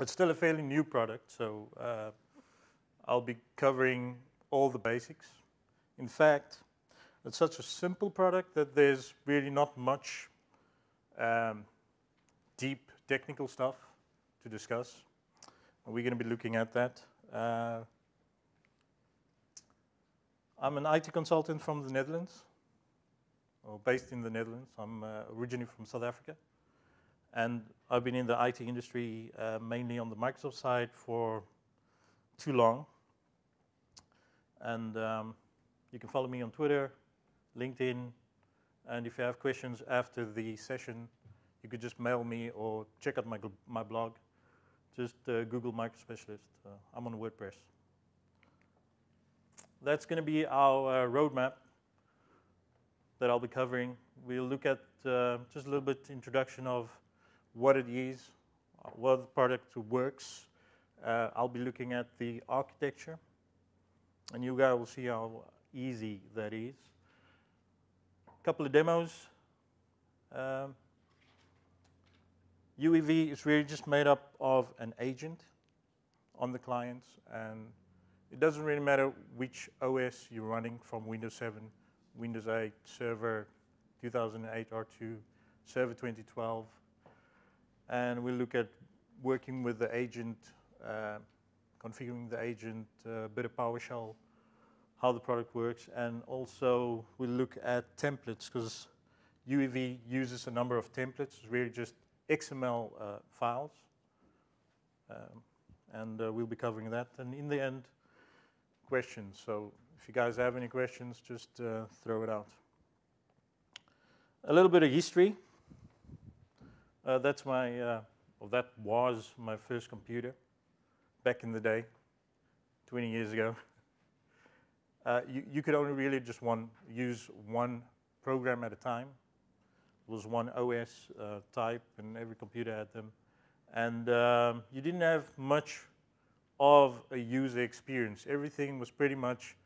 it's still a fairly new product, so uh, I'll be covering all the basics. In fact, it's such a simple product that there's really not much um, deep technical stuff to discuss. We're going to be looking at that. Uh, I'm an IT consultant from the Netherlands, or based in the Netherlands. I'm uh, originally from South Africa. And I've been in the IT industry uh, mainly on the Microsoft side for too long. And um, you can follow me on Twitter, LinkedIn, and if you have questions after the session, you could just mail me or check out my, my blog. Just uh, Google Microspecialist. Uh, I'm on WordPress. That's going to be our uh, roadmap that I'll be covering. We'll look at uh, just a little bit introduction of what it is, uh, what the product works. Uh, I'll be looking at the architecture, and you guys will see how easy that is. A couple of demos. Um, UEV is really just made up of an agent on the client, and it doesn't really matter which OS you're running from Windows 7, Windows 8, Server 2008 R2, Server 2012, and we'll look at working with the agent, uh, configuring the agent, a uh, bit of PowerShell, how the product works, and also we'll look at templates because UEV uses a number of templates, it's really just XML uh, files, um, and uh, we'll be covering that. And in the end, questions. So if you guys have any questions, just uh, throw it out. A little bit of history. Uh, that's my, uh, well, that was my first computer back in the day, 20 years ago. Uh, you, you, could only really just one, use one program at a time. It was one OS uh, type, and every computer had them. And um, you didn't have much of a user experience. Everything was pretty much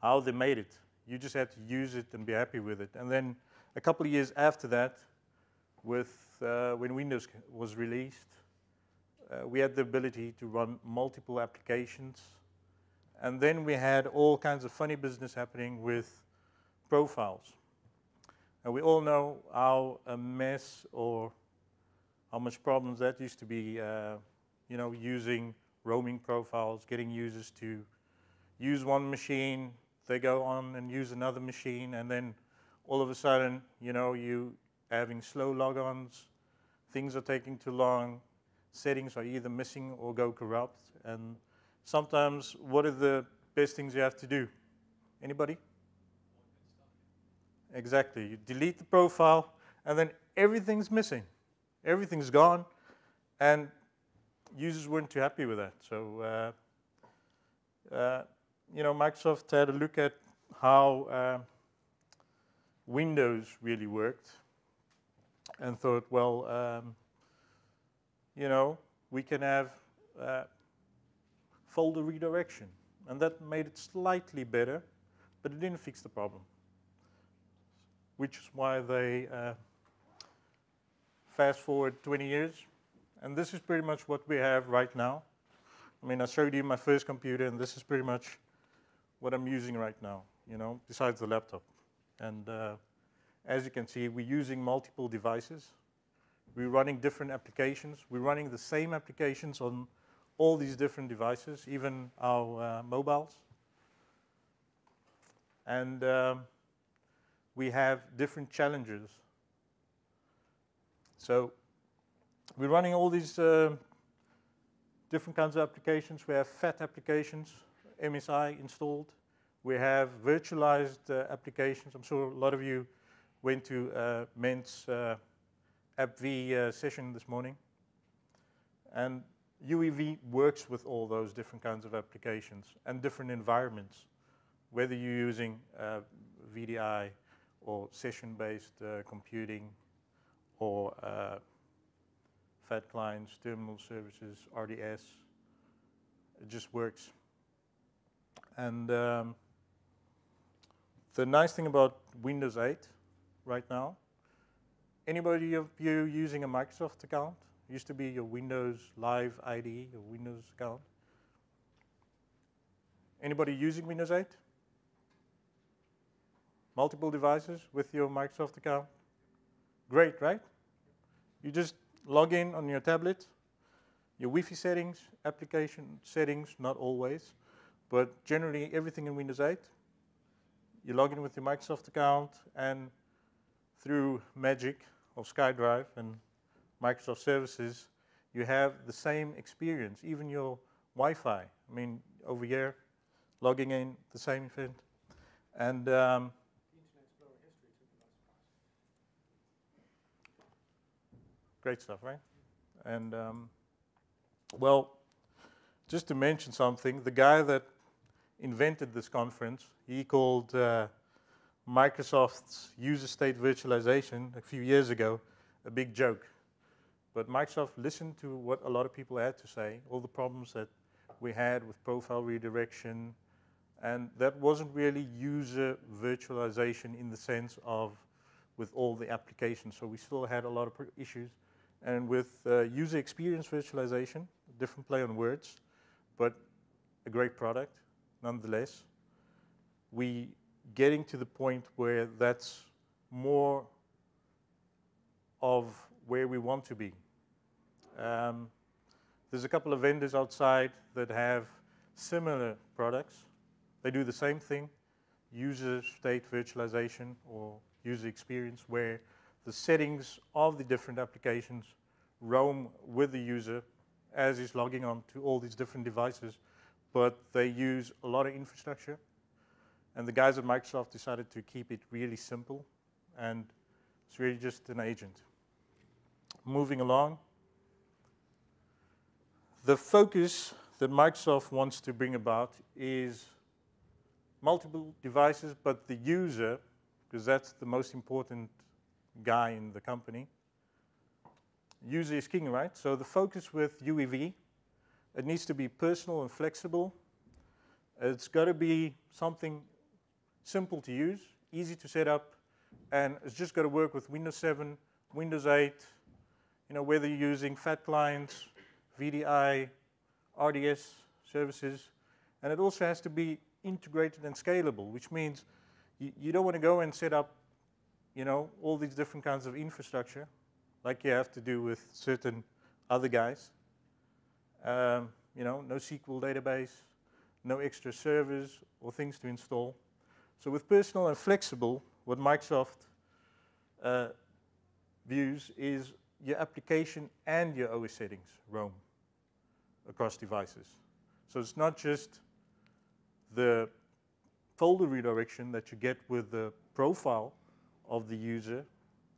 how they made it. You just had to use it and be happy with it. And then a couple of years after that, with uh, when Windows was released, uh, we had the ability to run multiple applications. And then we had all kinds of funny business happening with profiles. And we all know how a mess or how much problems that used to be, uh, you know, using roaming profiles, getting users to use one machine, they go on and use another machine, and then all of a sudden, you know, you having slow logons, things are taking too long, settings are either missing or go corrupt, and sometimes what are the best things you have to do? Anybody? Exactly. You delete the profile, and then everything's missing. Everything's gone, and users weren't too happy with that. So, uh, uh, you know, Microsoft had a look at how uh, Windows really worked and thought, well, um, you know, we can have uh, folder redirection. And that made it slightly better, but it didn't fix the problem. Which is why they uh, fast forward 20 years, and this is pretty much what we have right now. I mean, I showed you my first computer, and this is pretty much what I'm using right now, you know, besides the laptop. And uh, as you can see, we're using multiple devices. We're running different applications. We're running the same applications on all these different devices, even our uh, mobiles. And um, we have different challenges. So we're running all these uh, different kinds of applications. We have FAT applications, MSI installed. We have virtualized uh, applications. I'm sure a lot of you went to uh, Ment's uh, AppV uh, session this morning. And UEV works with all those different kinds of applications and different environments, whether you're using uh, VDI or session-based uh, computing or fat clients, terminal services, RDS. It just works. And um, the nice thing about Windows 8 right now, anybody of you using a Microsoft account? used to be your Windows Live ID, your Windows account. Anybody using Windows 8? Multiple devices with your Microsoft account? Great, right? You just log in on your tablet, your Wi-Fi settings, application settings, not always, but generally everything in Windows 8. You log in with your Microsoft account and through magic of SkyDrive and Microsoft services, you have the same experience, even your Wi-Fi. I mean, over here, logging in, the same event. And um, great stuff, right? And um, well, just to mention something, the guy that invented this conference, he called uh, Microsoft's user state virtualization a few years ago a big joke. But Microsoft listened to what a lot of people had to say, all the problems that we had with profile redirection, and that wasn't really user virtualization in the sense of with all the applications. So we still had a lot of issues. And with uh, user experience virtualization, different play on words, but a great product nonetheless. We getting to the point where that's more of where we want to be. Um, there's a couple of vendors outside that have similar products. They do the same thing, user state virtualization or user experience, where the settings of the different applications roam with the user as he's logging on to all these different devices, but they use a lot of infrastructure. And the guys at Microsoft decided to keep it really simple, and it's really just an agent. Moving along, the focus that Microsoft wants to bring about is multiple devices, but the user, because that's the most important guy in the company, user is king, right? So the focus with UEV, it needs to be personal and flexible. It's got to be something simple to use, easy to set up, and it's just got to work with Windows 7, Windows 8, you know, whether you're using fat clients, VDI, RDS services, and it also has to be integrated and scalable, which means you, you don't want to go and set up, you know, all these different kinds of infrastructure like you have to do with certain other guys. Um, you know, no SQL database, no extra servers or things to install. So with personal and flexible, what Microsoft uh, views is your application and your OS settings roam across devices. So it's not just the folder redirection that you get with the profile of the user,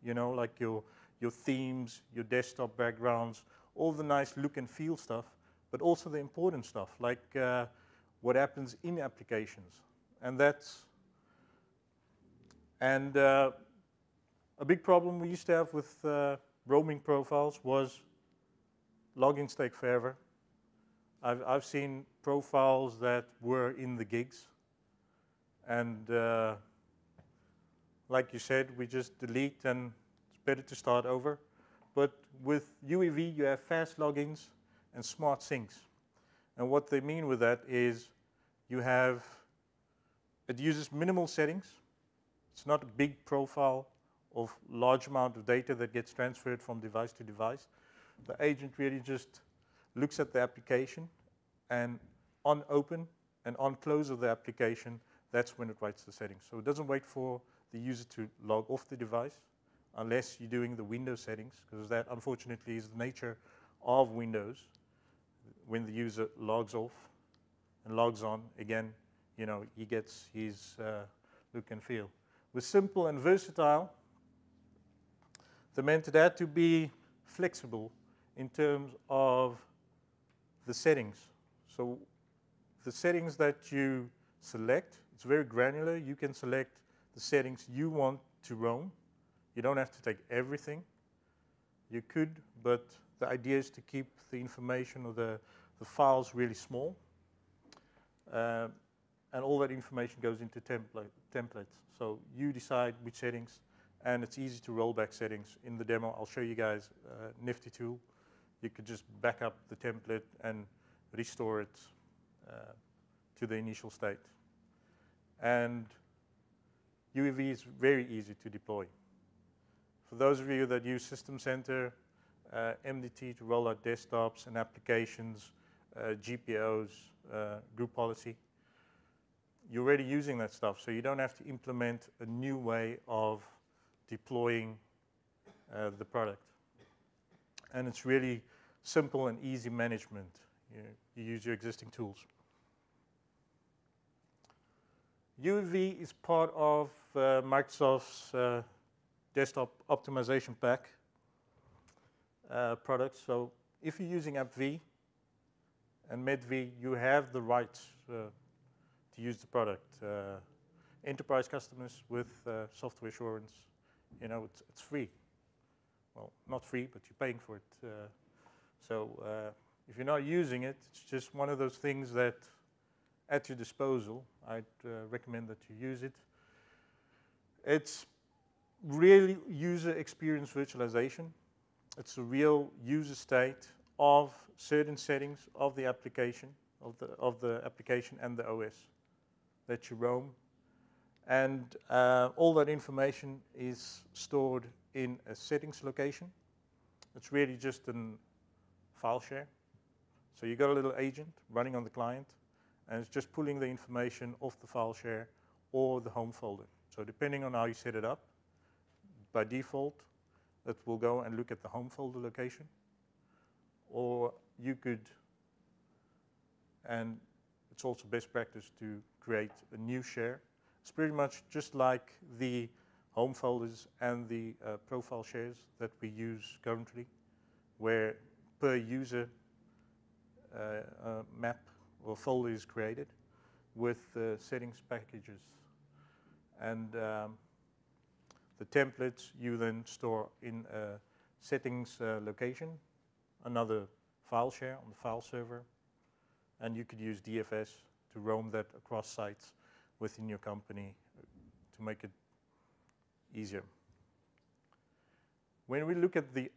you know, like your your themes, your desktop backgrounds, all the nice look and feel stuff, but also the important stuff, like uh, what happens in applications. And that's, and uh, a big problem we used to have with uh, roaming profiles was logins take forever. I've, I've seen profiles that were in the gigs, and uh, like you said, we just delete and it's better to start over. But with UEV, you have fast logins and smart syncs. And what they mean with that is you have, it uses minimal settings. It's not a big profile of large amount of data that gets transferred from device to device. The agent really just looks at the application and on open and on close of the application, that's when it writes the settings. So it doesn't wait for the user to log off the device unless you're doing the Windows settings, because that unfortunately is the nature of Windows. When the user logs off and logs on, again, you know, he gets his uh, look and feel. With simple and versatile, they meant it had to be flexible in terms of the settings. So the settings that you select, it's very granular. You can select the settings you want to roam you don't have to take everything. You could, but the idea is to keep the information or the, the files really small. Uh, and all that information goes into template, templates. So you decide which settings, and it's easy to roll back settings. In the demo, I'll show you guys a nifty tool you could just back up the template and restore it uh, to the initial state. And UEV is very easy to deploy. For those of you that use System Center, uh, MDT to roll out desktops and applications, uh, GPOs, uh, group policy, you're already using that stuff, so you don't have to implement a new way of deploying uh, the product. And it's really simple and easy management. You, you use your existing tools. UEV is part of uh, Microsoft's uh, desktop optimization pack uh, product. So if you're using AppV and MedV, you have the rights uh, to use the product. Uh, enterprise customers with uh, software assurance, you know, it's, it's, free. Well, not free, but you're paying for it. so if you're not using it, it's just one of those things that at your disposal. I'd uh, recommend that you use it. It's really user experience virtualization. It's a real user state of certain settings of the application, of the, of the application and the OS that you roam. And uh, all that information is stored in a settings location. It's really just a file share. So you've got a little agent running on the client and it's just pulling the information off the file share or the home folder. So depending on how you set it up, by default, it will go and look at the home folder location. Or you could, and it's also best practice to create a new share. It's pretty much just like the home folders and the uh, profile shares that we use currently, where per user uh, map or folder is created with the settings packages. And um, the templates you then store in a settings uh, location, another file share on the file server, and you could use DFS to roam that across sites within your company to make it easier. When we look at the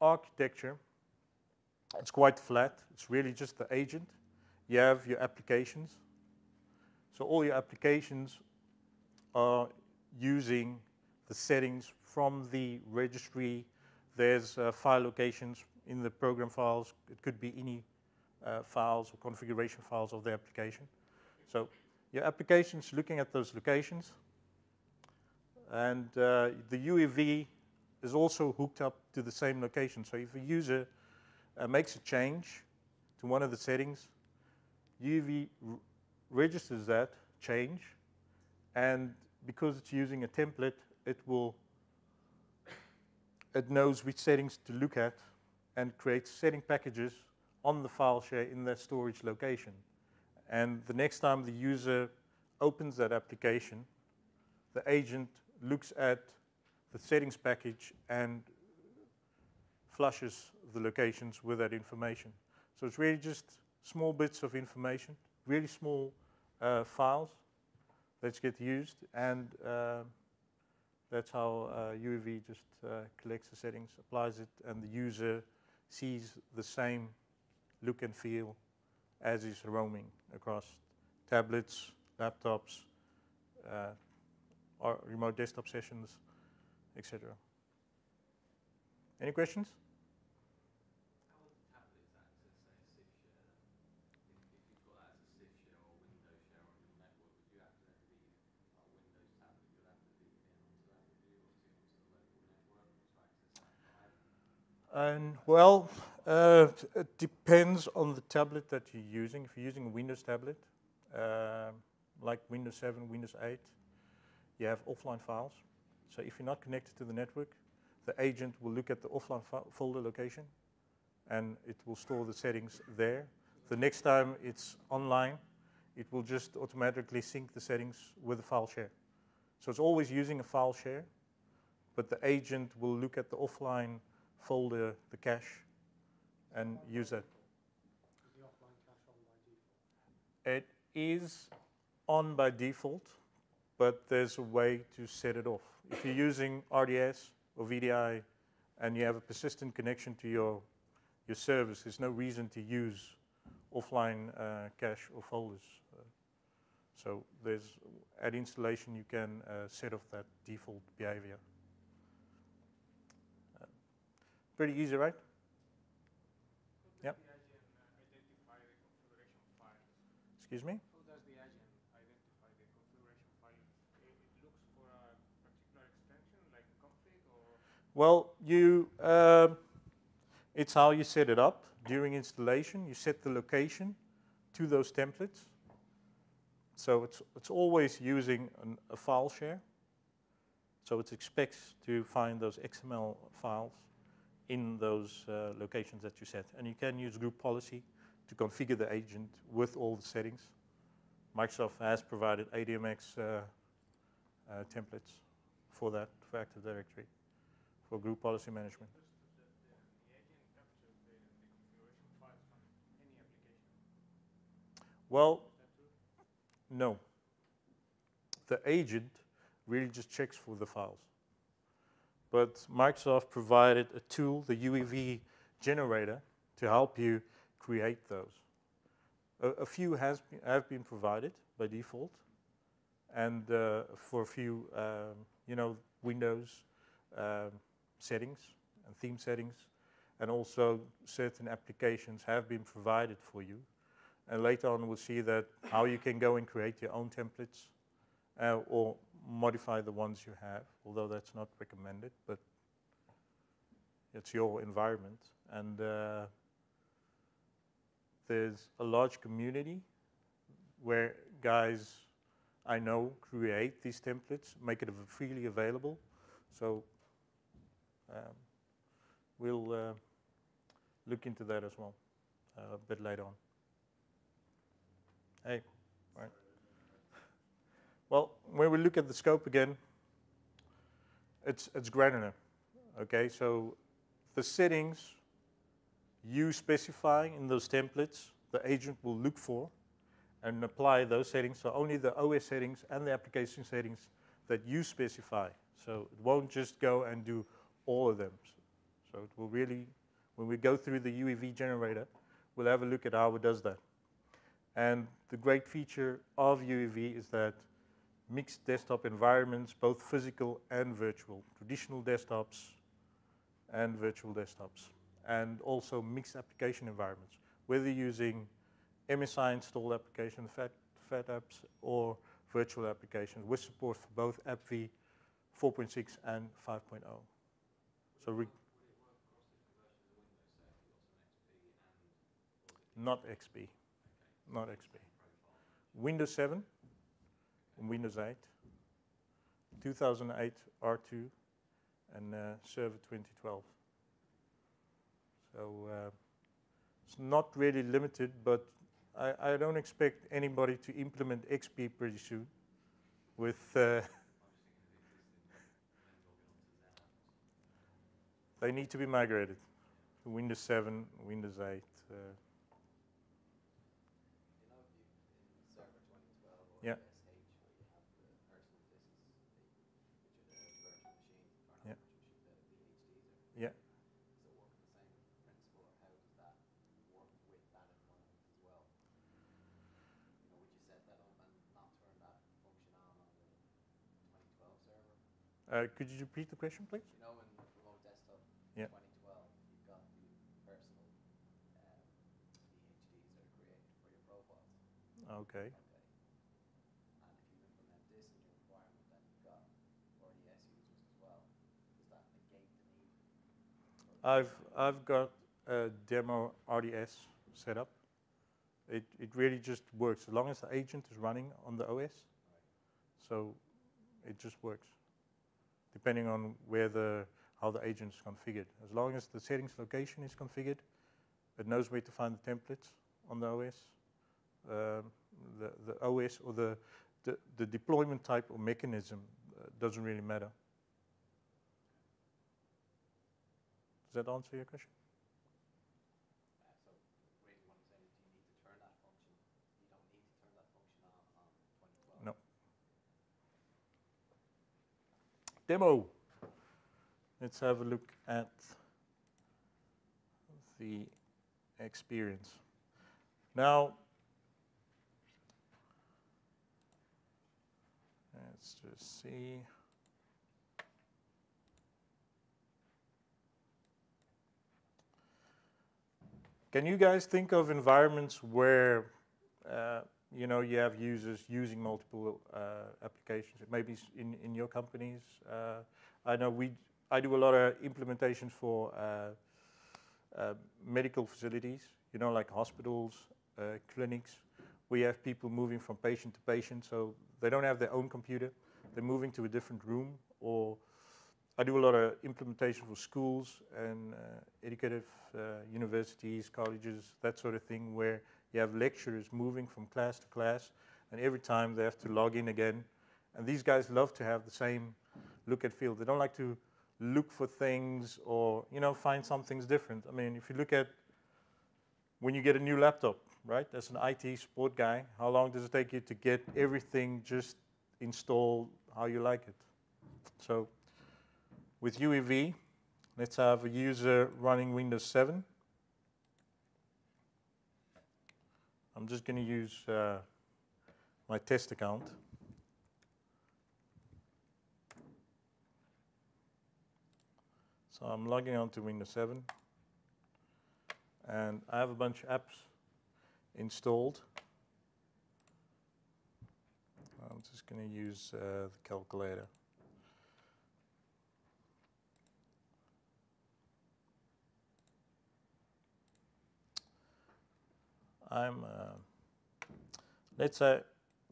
architecture, it's quite flat. It's really just the agent you have your applications. So all your applications are using the settings from the registry. There's uh, file locations in the program files. It could be any uh, files or configuration files of the application. So your application's looking at those locations. And uh, the UEV is also hooked up to the same location. So if a user uh, makes a change to one of the settings, UEV registers that change, and because it's using a template, it will it knows which settings to look at and creates setting packages on the file share in that storage location. And the next time the user opens that application, the agent looks at the settings package and flushes the locations with that information. So it's really just small bits of information, really small uh, files that get used, and uh, that's how uh, UEV just uh, collects the settings, applies it, and the user sees the same look and feel as is roaming across tablets, laptops, uh, or remote desktop sessions, etc. Any questions? And well, uh, it depends on the tablet that you're using. If you're using a Windows tablet, uh, like Windows 7, Windows 8, you have offline files. So if you're not connected to the network, the agent will look at the offline folder location and it will store the settings there. The next time it's online, it will just automatically sync the settings with the file share. So it's always using a file share, but the agent will look at the offline folder the cache and use it. It is on by default, but there's a way to set it off. If you're using RDS or VDI and you have a persistent connection to your, your service, there's no reason to use offline uh, cache or folders. Uh, so there's at installation you can uh, set off that default behavior. Uh, pretty easy, right? Yep. Excuse me? How does the agent identify the configuration file? It, looks for a particular extension like config or Well, you, um it's how you set it up during installation. You set the location to those templates. So it's, it's always using an, a file share. So it expects to find those XML files in those uh, locations that you set. And you can use group policy to configure the agent with all the settings. Microsoft has provided ADMX uh, uh, templates for that, for Active Directory, for group policy management. understood that the, the agent captures the, the configuration files from any application. Well, Is that true? no. The agent really just checks for the files. But Microsoft provided a tool, the UEV generator, to help you create those. A, a few has been, have been provided by default, and uh, for a few, um, you know, Windows um, settings and theme settings, and also certain applications have been provided for you. And later on, we'll see that how you can go and create your own templates uh, or modify the ones you have, although that's not recommended, but it's your environment. And uh, there's a large community where guys I know create these templates, make it freely available. So um, we'll uh, look into that as well uh, a bit later on. Hey, right. Well, when we look at the scope again, it's, it's granular. Okay, so the settings you specify in those templates, the agent will look for and apply those settings. So only the OS settings and the application settings that you specify. So it won't just go and do all of them. So it will really, when we go through the UEV generator, we'll have a look at how it does that. And the great feature of UEV is that mixed desktop environments, both physical and virtual, traditional desktops and virtual desktops, and also mixed application environments, whether using MSI installed application, FAT, FAT apps, or virtual applications with support for both AppV 4.6 and 5.0. So not XP, not XP. Windows 7 and Windows 8, 2008 R2, and uh, Server 2012. So uh, it's not really limited, but I, I don't expect anybody to implement XP pretty soon with uh, they need to be migrated to Windows 7, Windows 8. Uh, You know, if you, in Server 2012 or Yeah. SH, where you have the personal disks, the- which are the virtual machines, or not Yeah. virtual machines, the VHDs, Yeah. or, does it work on the same principle, or how does that work with that environment as well? You know, would you set that up and not turn that function on on the 2012 server? Uh, could you repeat the question, please? You know, in remote desktop Yeah. 2012, you've got the personal um, VHDs that are created for your profiles. Okay. Okay. And if you implement this in your environment, then you've got RDS users as well. Does that negate the need? I've I've got a demo RDS set up. It it really just works as long as the agent is running on the OS. So it just works, depending on where the how the agent is configured. As long as the settings location is configured, it knows where to find the templates on the OS. Um, the the OS or the the, the deployment type or mechanism uh, doesn't really matter. Does that answer your question? Uh, so really what I'm saying is do you need to turn that function? You don't need to turn that function on on 2012. No. Demo. Let's have a look at the experience. Now, let's just see. Can you guys think of environments where uh, you know you have users using multiple uh, applications? Maybe in, in your companies. Uh, I know we I do a lot of implementations for uh, uh, medical facilities. You know, like hospitals, uh, clinics. We have people moving from patient to patient, so they don't have their own computer. They're moving to a different room or I do a lot of implementation for schools and uh, educative universities, colleges, that sort of thing, where you have lecturers moving from class to class, and every time they have to log in again. And these guys love to have the same look and feel. They don't like to look for things or you know find some things different. I mean, if you look at when you get a new laptop, right? As an IT support guy, how long does it take you to get everything just installed how you like it? So with UEV, let's have a user running Windows 7. I'm just going to use uh, my test account. So I'm logging on to Windows 7. And I have a bunch of apps installed. I'm just going to use uh, the calculator. I'm, uh, let's say,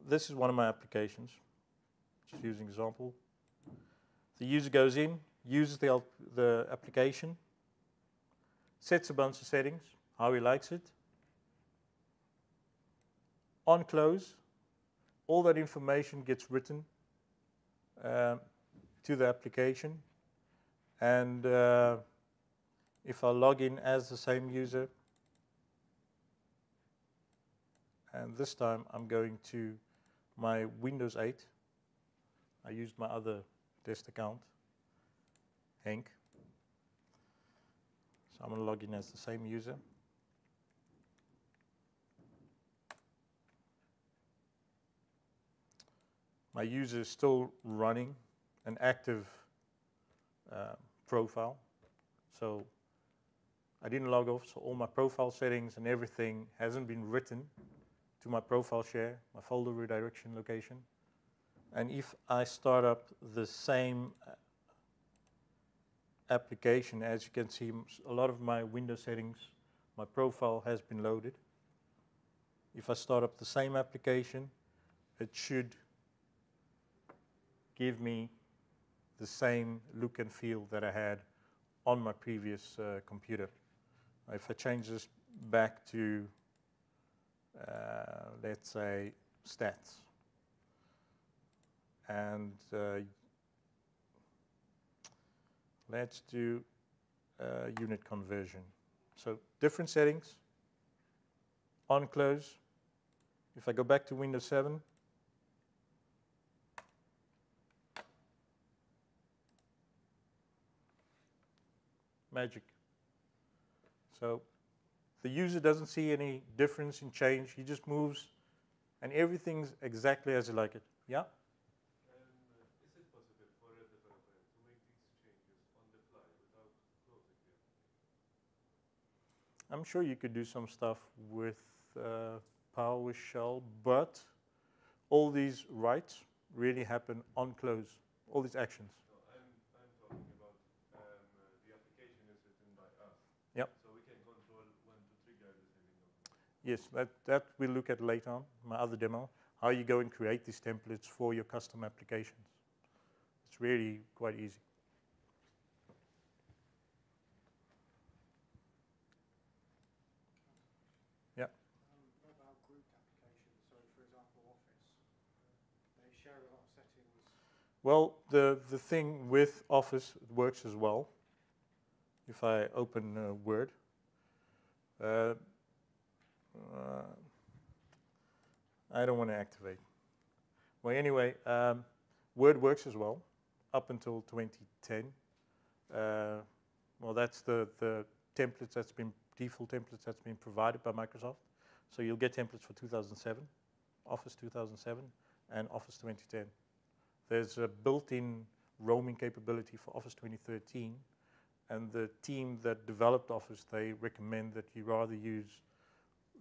this is one of my applications. Just using example. The user goes in, uses the, the application, sets a bunch of settings, how he likes it. On close, all that information gets written um, to the application. And uh, if I log in as the same user, and this time I'm going to my Windows 8. I used my other test account, Hank. So I'm going to log in as the same user. My user is still running an active uh, profile. So I didn't log off, so all my profile settings and everything hasn't been written to my profile share, my folder redirection location. And if I start up the same uh, application, as you can see, a lot of my window settings, my profile has been loaded. If I start up the same application, it should give me the same look and feel that I had on my previous uh, computer. If I change this back to let's say, stats. And uh, let's do uh, unit conversion. So different settings, on close. If I go back to Windows 7, magic. So the user doesn't see any difference in change. He just moves, and everything's exactly as you like it. Yeah. And is it possible for a developer to make these changes on the fly without closing the? I'm sure you could do some stuff with uh, PowerShell, but all these writes really happen on close. All these actions. No, I'm, I'm talking about um, uh, the application is written by us. Yep. So we can control when to trigger the saving of Yes, that, that we'll look at later on, my other demo, how you go and create these templates for your custom applications. It's really quite easy. Um, about grouped applications? So, for example, Office. Uh, they share a lot of settings. Well, the, the thing with Office works as well. If I open uh, Word, uh, uh, I don't want to activate. Well, anyway, um, Word works as well up until 2010. Uh, well, that's the, the templates that's been default templates that's been provided by Microsoft. So you'll get templates for 2007, Office 2007, and Office 2010. There's a built-in roaming capability for Office 2013, and the team that developed Office, they recommend that you rather use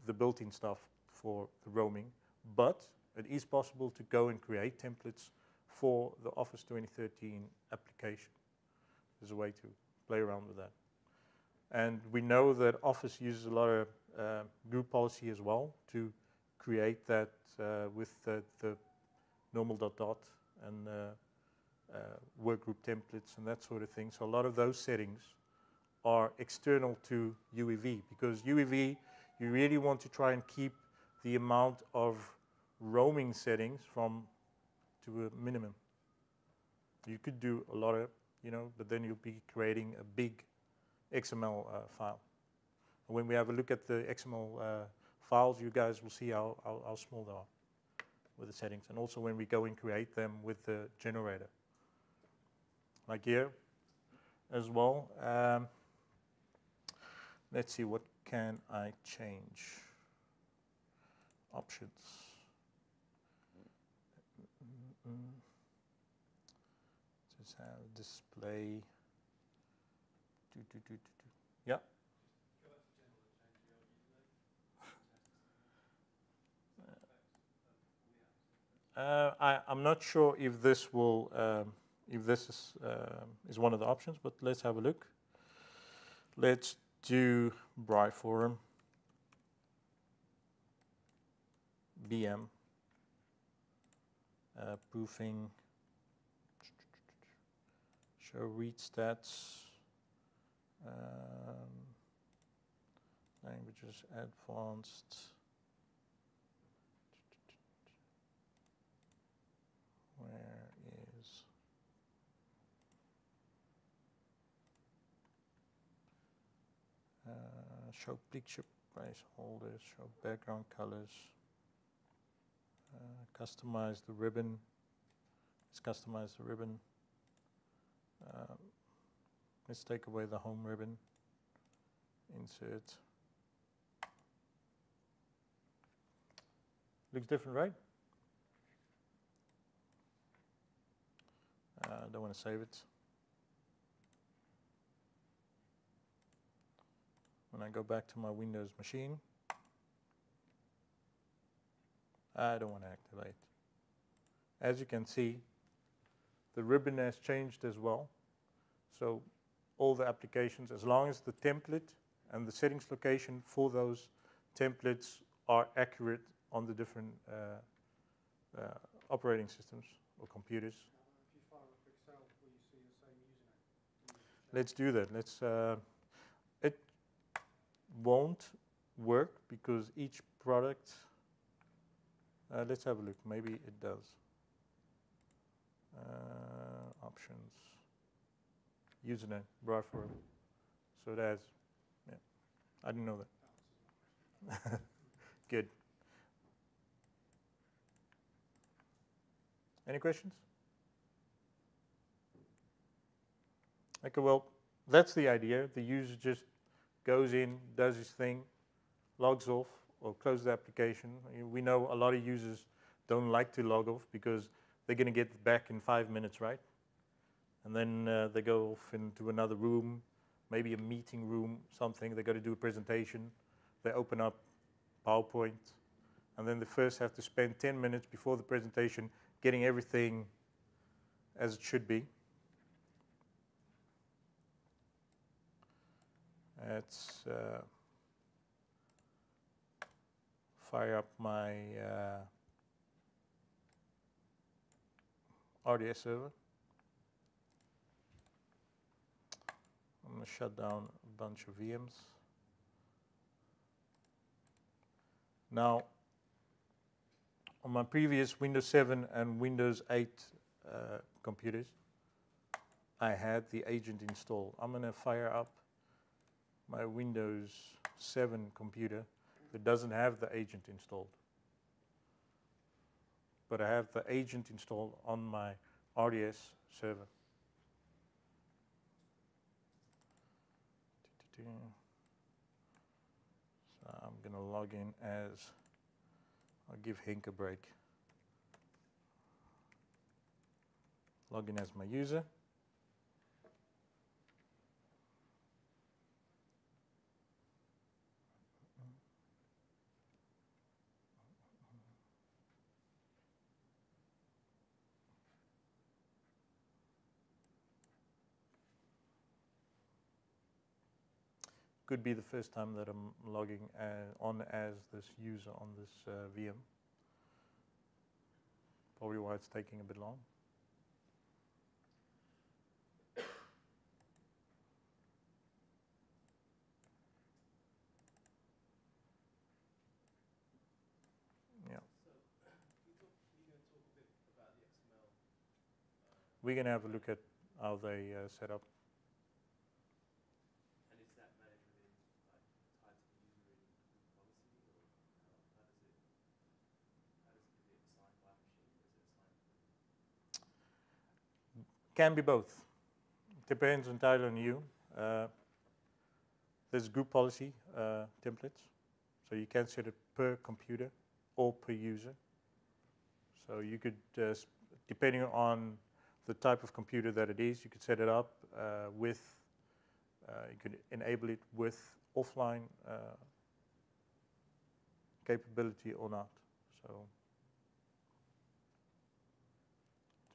the built-in stuff for the roaming, but it is possible to go and create templates for the Office 2013 application. There's a way to play around with that. And we know that Office uses a lot of uh, group policy as well to create that uh, with the, the, normal dot dot and uh, uh work group templates and that sort of thing. So a lot of those settings are external to UEV because UEV, you really want to try and keep the amount of roaming settings from to a minimum. You could do a lot of, you know, but then you'll be creating a big XML uh, file. And when we have a look at the XML uh, files, you guys will see how, how, how small they are with the settings. And also when we go and create them with the generator. Like here as well. Um, let's see, what can I change? Options. Mm -mm. Just have display. Do, do, do, yeah. Uh, I, am not sure if this will, um, if this is, uh, is one of the options, but let's have a look. Let's do BriForum, BM, uh, proofing, show read stats, um, languages advanced. Where is uh, show picture placeholders, show background colors, uh, customize the ribbon. Let's customize the ribbon. Um, let's take away the home ribbon. Insert. Looks different, right? I uh, don't want to save it. When I go back to my Windows machine, I don't want to activate. As you can see, the ribbon has changed as well. So all the applications, as long as the template and the settings location for those templates are accurate on the different uh, uh, operating systems or computers. Let's do that. Let's. Uh, won't work because each product. Uh, let's have a look. Maybe it does. Uh, options. Username. For. So that's. Yeah. I didn't know that. Good. Any questions? Okay, well, that's the idea. The user just goes in, does his thing, logs off, or closes the application. We know a lot of users don't like to log off because they're going to get back in five minutes, right? And then uh, they go off into another room, maybe a meeting room, something. They got to do a presentation. They open up PowerPoint, and then they first have to spend 10 minutes before the presentation getting everything as it should be. Let's uh, fire up my uh, RDS server. I'm going to shut down a bunch of VMs. Now, on my previous Windows 7 and Windows 8 uh, computers, I had the agent installed. I'm going to fire up my Windows 7 computer that doesn't have the agent installed. But I have the agent installed on my RDS server. So I'm going to log in as, I'll give Hink a break. Log in as my user. Could be the first time that I'm logging uh, on as this user on this uh, VM. Probably why it's taking a bit long. Yeah. So, can you talk, you going to talk a bit about the XML? Uh, We're going to have a look at how they uh, set up. And is that managed within, like, tied to the user in group policy, or how, how does it, how does, is it assigned by machine, or is it assigned? Can be both. Depends entirely on you. Uh, there's group policy uh, templates, so you can set it per computer or per user. So you could, uh, depending on the type of computer that it is, you could set it up uh, with, uh, you could enable it with offline uh, capability or not. So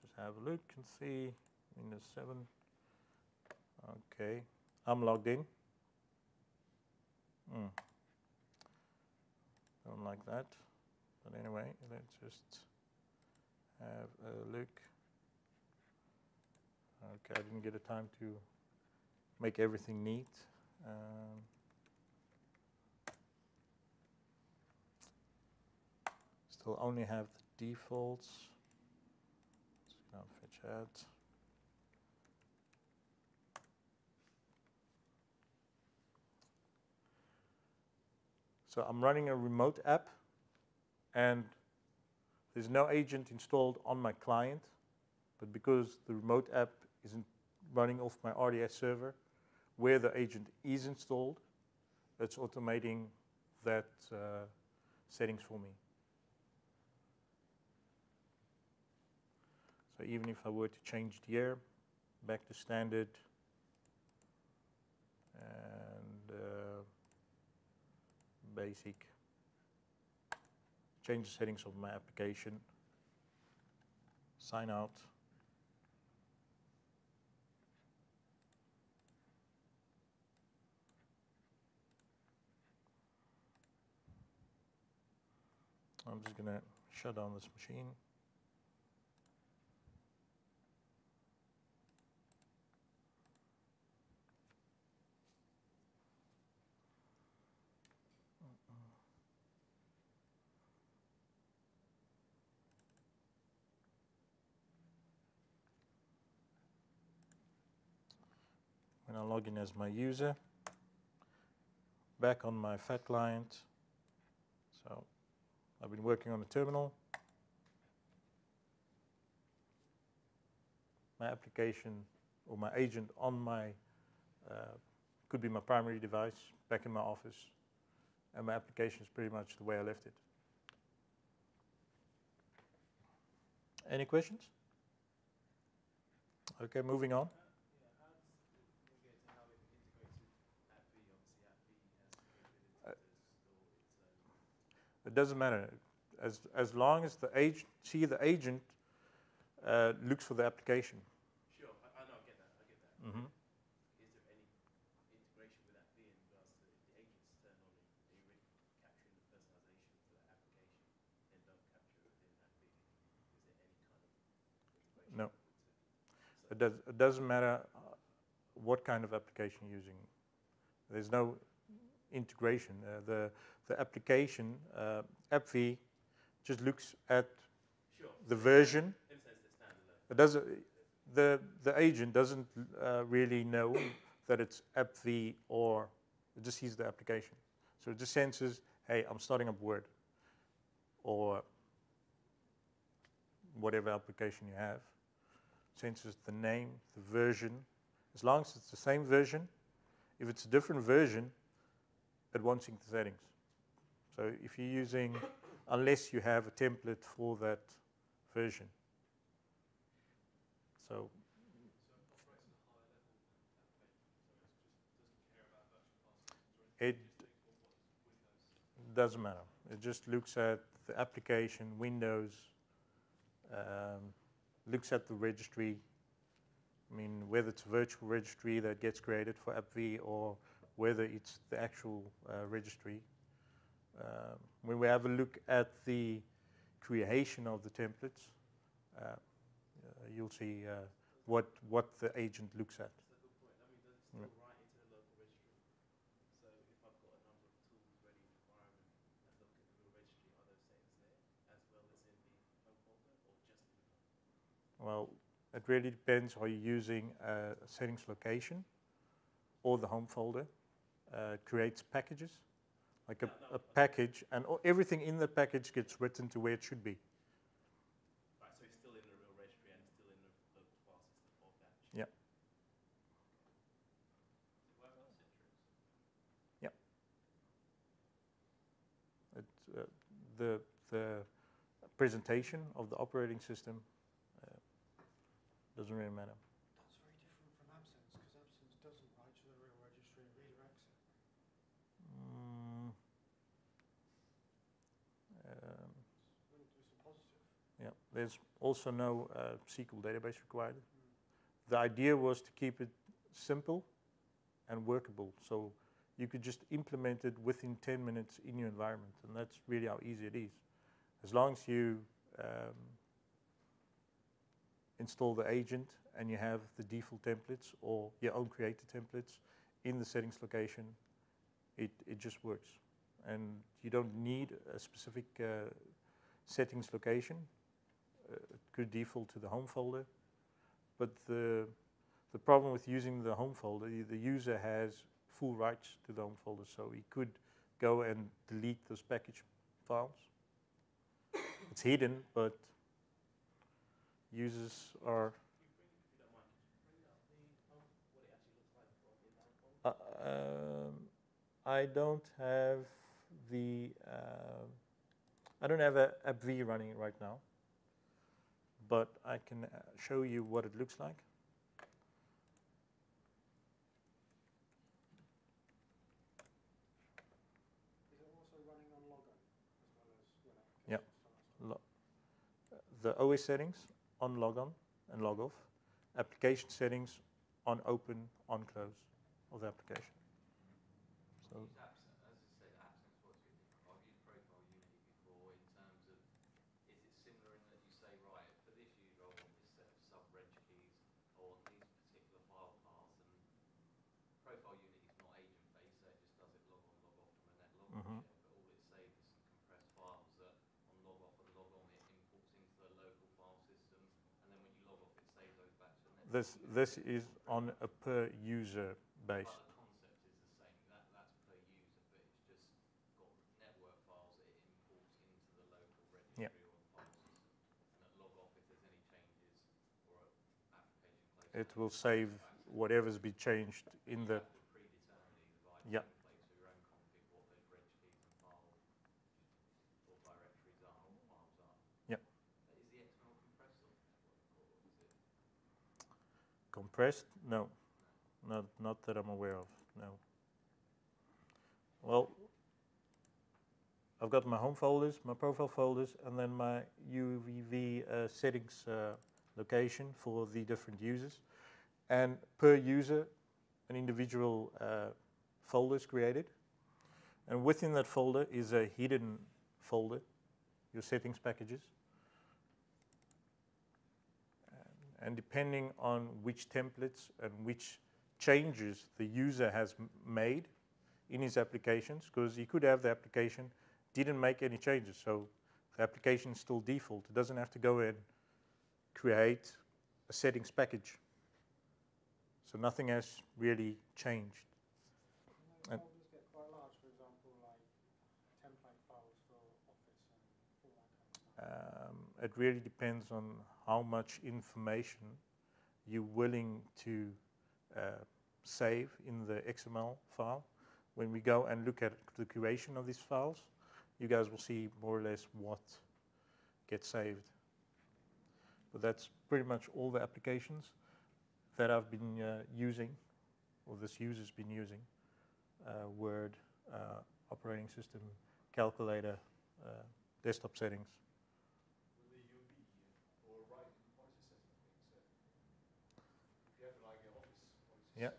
just have a look and see. Windows 7. Okay, I'm logged in. Hmm. Don't like that. But anyway, let's just have a look. Okay, I didn't get a time to make everything neat. Um, still only have the defaults. Just gonna fetch that. So I'm running a remote app, and there's no agent installed on my client, but because the remote app isn't running off my RDS server, where the agent is installed, it's automating that uh, settings for me. So even if I were to change the year back to standard uh, basic, change the settings of my application, sign out. I'm just going to shut down this machine. When I log in as my user, back on my FAT client. So I've been working on the terminal. My application or my agent on my, uh, could be my primary device back in my office. And my application is pretty much the way I left it. Any questions? Okay, moving on. Yeah, how does, can we get to how it integrates with AppV? Obviously, AppV has the Uh, ability to store its own. It doesn't matter. As, as long as the agent, see the agent uh, looks for the application. Sure, I, I know, I get that, I get that. Mm-hmm. Is there any integration with AppV in regards to the agent's turned on, are you already capturing the personalization for that application, then don't capture it within AppV? Is there any kind of integration? No. it? It, does, it doesn't matter uh, what kind of application you're using. There's no integration. Uh, the, the application, uh, AppV, just looks at Sure. the version. In a sense, they're standalone. It doesn't, the, the agent doesn't uh, really know that it's AppV or it just sees the application. So it just senses, hey, I'm starting up Word or whatever application you have. Senses the name, the version. As long as it's the same version, if it's a different version, it the settings. So if you're using, unless you have a template for that version. So it doesn't matter. It just looks at the application, Windows, um, looks at the registry. I mean, whether it's a virtual registry that gets created for AppV or whether it's the actual uh, registry. Um, when we have a look at the creation of the templates, uh, uh, you'll see uh, what what the agent looks at. That's a good point. I mean, does it still Yeah. write into the local registry? So if I've got a number of tools ready in the environment and look at the real registry, are those settings there as well as in the home folder or just in the home? Well, it really depends. Are you using a settings location or the home folder? Uh, creates packages, like a, a package, and everything in the package gets written to where it should be. Right, so it's still in the real registry and still in the file system of that machine. Yeah. Does it work on Citrix? It, uh, the the presentation of the operating system uh, doesn't really matter. That's very different from AppSense, because AppSense doesn't write to the real registry, it redirects it. Mm, um, Well, It's a positive. Yeah, there's also no uh, SQL database required. The idea was to keep it simple and workable, so you could just implement it within 10 minutes in your environment, and that's really how easy it is. As long as you um, install the agent and you have the default templates or your own created templates in the settings location, it, it just works. And you don't need a specific uh, settings location. Uh, could default to the home folder. But the, the problem with using the home folder, the, user has full rights to the home folder, so he could go and delete those package files. It's hidden, but users are. Uh, um, I don't have the. um I don't have a AppV running right now, but I can uh, show you what it looks like. Is it also running on Logo as well as when applications Yep. start? Lo- the OS settings on logon and log off, application settings on open, on close of the application. So Use AppSense, as I said, AppSense works a bit different. I've used Profile Unity before in terms of, is it similar in that you say, right, for this user, I want this set of sub-reg keys, I want these particular file paths, and Profile Unity is not agent-based, so it just does it log on, log off from a net log Mhm. shell, but all it saves is some compressed files that on log off and log on, it imports into the local file system, and then when you log off, it saves those back to the net. this this is on a per user base. But the concept is the same. That, that's per user, but it's just got network files that it imports into the local registry Yep. or file system. And at log off if there's any changes or a application closes. It will save goes back to- whatever's been changed in the. have to predetermine the right Yep. template so your own config what those reg keys and file or directories are or files are. Yep. But Is the XML compressed on the network or is it? Compressed? No, not not that I'm aware of. No. Well, I've got my home folders, my profile folders, and then my UEV uh, settings uh, location for the different users. And per user, an individual uh, folder is created. And within that folder is a hidden folder, your settings packages. And- And depending on which templates and which changes the user has made in his applications, because he could have the application, didn't make any changes, so the application is still default. It doesn't have to go in, create a settings package. So nothing has really changed. And And- those folders get quite large, for example, like template files for Office and all that kind of stuff. Um, it really depends on how much information you're willing to uh, save in the XML file. When we go and look at the curation of these files, you guys will see more or less what gets saved. But that's pretty much all the applications that I've been uh, using, or this user's been using. Uh, Word, uh, operating system, calculator, uh, desktop settings. Will the UEV or writing policy setting being set? If you have like an office policy Yeah. set, you can apply a log on and, and you start a UEV session or a UEV control office session. Then the settings override the GPO setting.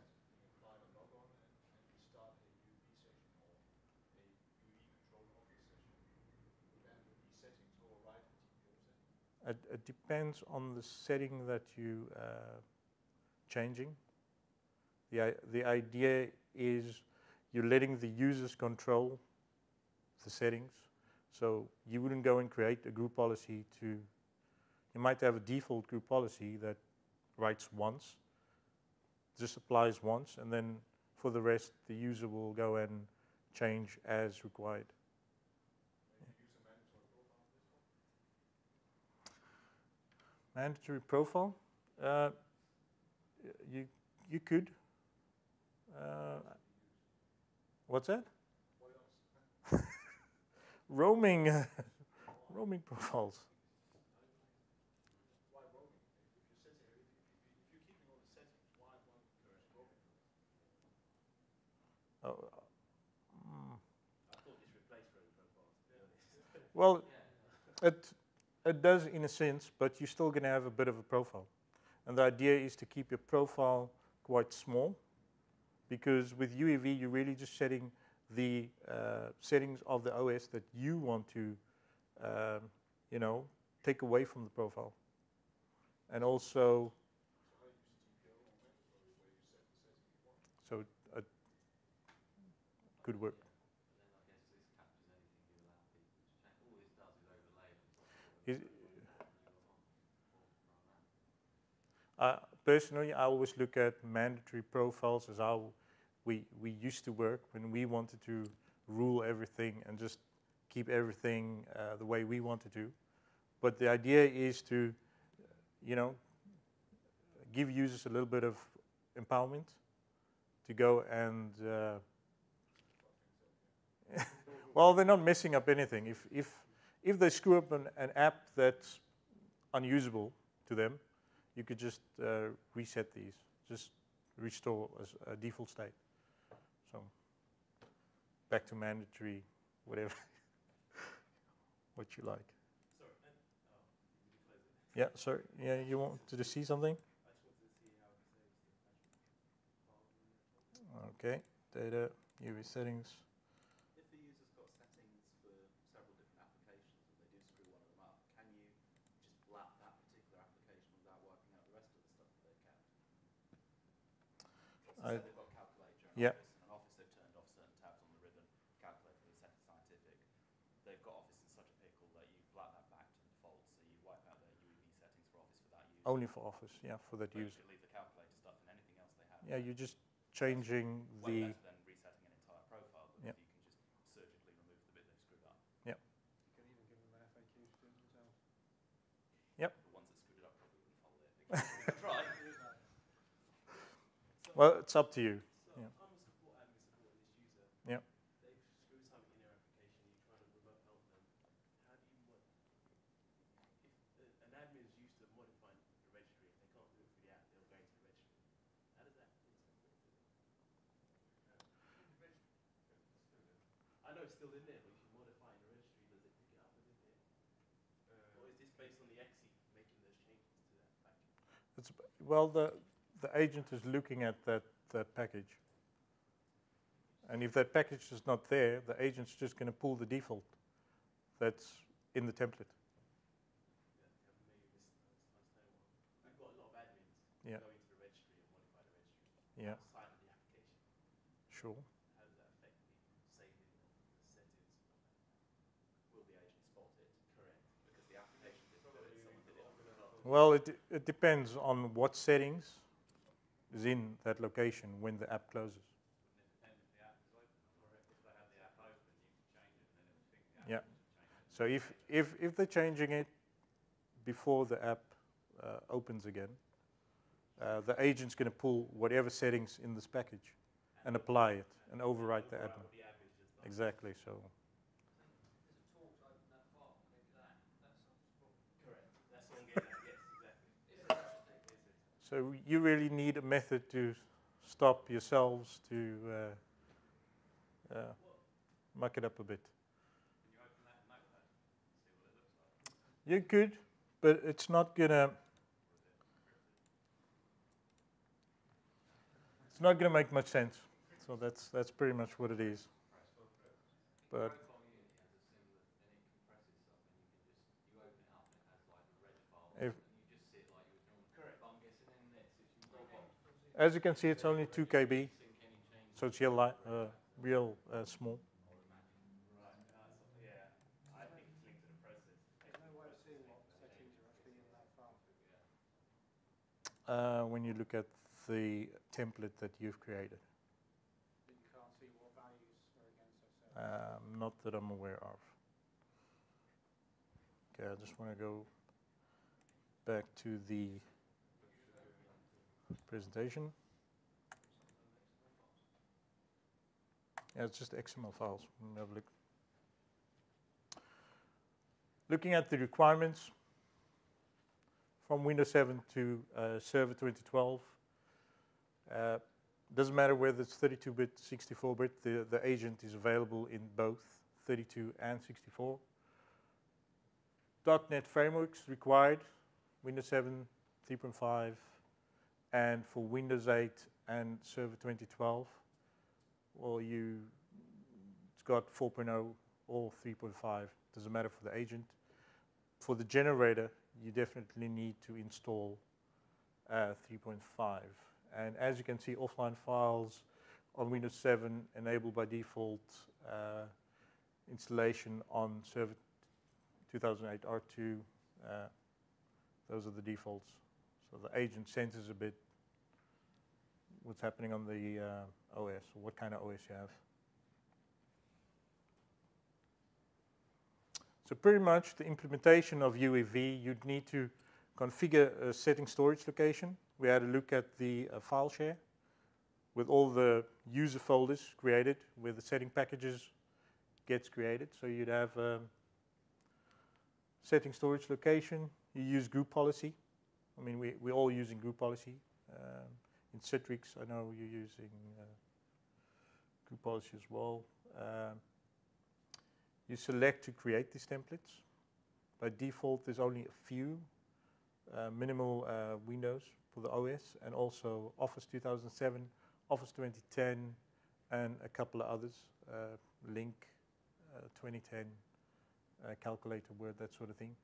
It, it depends on the setting that you uh, changing. The, the idea is you're letting the users control the settings. So you wouldn't go and create a group policy to, you might have a default group policy that writes once, just applies once, and then for the rest, the user will go and change as required. Mandatory profile? Uh, you, you could. Uh, what's that? What roaming, roaming profiles. Why roaming? If you set it, if, if, if you're keeping all the settings, why one roaming? Oh, mm, I thought this replaced roaming profiles, to be honest. Well, it, it does in a sense, but you're still going to have a bit of a profile. And the idea is to keep your profile quite small because with UEV, you're really just setting the uh, settings of the OS that you want to, um, you know, take away from the profile. And also, so it could work. But then I guess this captures anything you allow people to check. All this does is overlay it on top of Is- what you want. Uh, personally, I always look at mandatory profiles as how we, we used to work when we wanted to rule everything and just keep everything uh, the way we wanted to. But the idea is to, you know, give users a little bit of empowerment to go and. Uh, well, they're not messing up anything. If if if they screw up an, an app that's unusable to them, you could just uh, reset these, just restore as a default state. So back to mandatory, whatever, what you like. Yeah, sorry. Yeah, you want to see something? Okay, data, UV settings. If the user's got settings for several different applications and they do screw one of them up, can you just blap that particular application without wiping out the rest of the stuff that they've kept? So I- they've got calculator and Yeah. office, and office they've turned off certain tabs on the ribbon, calculator set scientific. They've got office in such a pickle that you blap that back to default, so you wipe out their UEV settings for office for that user. Only for Office, yeah, for that But you user. could leave the calculator stuff and anything else they have. Yeah, you're just changing the. better than resetting an entire profile, because Yep. you can just surgically remove the bit they've screwed up. You can even give them an FAQ to do it themselves. The ones that screwed it up probably wouldn't follow it. but you can try. Well, it's up to you. So Yeah. Well, the, the agent is looking at that, that package. And if that package is not there, the agent's just going to pull the default that's in the template. Yeah, yeah, maybe mis- understand what. We've got a lot of admins Yeah. go into the registry and modify the registry Yeah, outside of the application. sure. How does that affect the saving of the settings? Will the agent spot it? Correct. Because the application didn't someone did it. Well, it, it depends on what settings is in that location when the app closes. Yeah. So if, if, if they're changing it before the app uh, opens again, uh, the agent's going to pull whatever settings in this package and apply it and overwrite the admin. Exactly. So So you really need a method to stop yourselves to uh, uh, muck it up a bit. You could, but it's not gonna. It's not gonna make much sense. So that's that's pretty much what it is. But as you can see, it's only 2 KB, so it's real, uh, real uh, small. Uh, so, yeah. I think it's linked to the process. There's no way of seeing what settings are actually in that file. Uh, when you look at the template that you've created, you can't see what values are against um, not that I'm aware of. Okay, I just want to go back to the presentation. Yeah, it's just XML files. Have a look. Looking at the requirements from Windows 7 to uh, Server 2012, uh, doesn't matter whether it's 32-bit, 64-bit, the, the agent is available in both 32 and 64. .NET frameworks required, Windows 7, 3.5, and for Windows 8 and Server 2012, well, you it's got 4.0 or 3.5. Doesn't matter for the agent. For the generator, you definitely need to install uh, 3.5. And as you can see, offline files on Windows 7 enabled by default uh, installation on Server 2008 R2. Uh, those are the defaults. So the agent senses a bit what's happening on the uh, OS, what kind of OS you have. So pretty much the implementation of UEV, you'd need to configure a setting storage location. We had a look at the uh, file share with all the user folders created, where the setting packages gets created. So you'd have um, setting storage location. You use group policy. I mean, we, we're all using group policy. Um, in Citrix, I know you're using uh, policy as well. Um, you select to create these templates. By default, there's only a few uh, minimal uh, windows for the OS, and also Office 2007, Office 2010, and a couple of others, uh, Lync uh, 2010, uh, Calculator, Word, that sort of thing.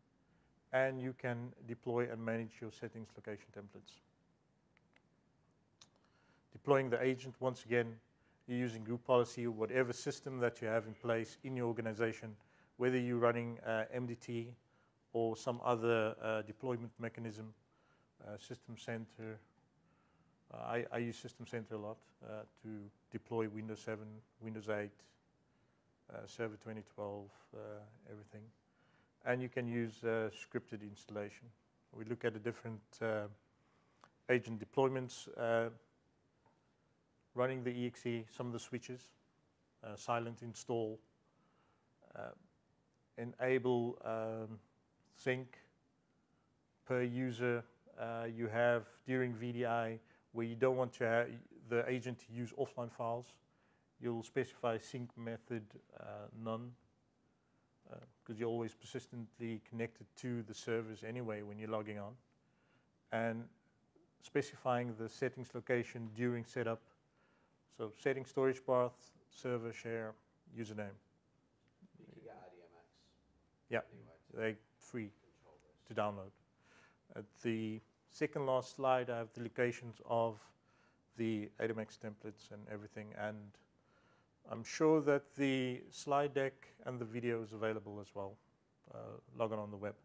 And you can deploy and manage your settings location templates. Deploying the agent, once again, you're using group policy whatever system that you have in place in your organization, whether you're running uh, MDT or some other uh, deployment mechanism, uh, System Center. Uh, I, I use System Center a lot uh, to deploy Windows 7, Windows 8, uh, Server 2012, everything. And you can use scripted installation. We look at the different agent deployments running the exe, some of the switches, uh, silent install, uh, enable um, sync per user. Uh, you have during VDI where you don't want to the agent to use offline files, you'll specify sync method uh, none because uh, you're always persistently connected to the servers anyway when you're logging on. And specifying the settings location during setup so setting storage path, server share, username. You can get ADMX. Yeah. Anyway, They free to download. At the second last slide, I have the locations of the ADMX templates and everything, and I'm sure that the slide deck and the video is available as well. Uh, log on on the web.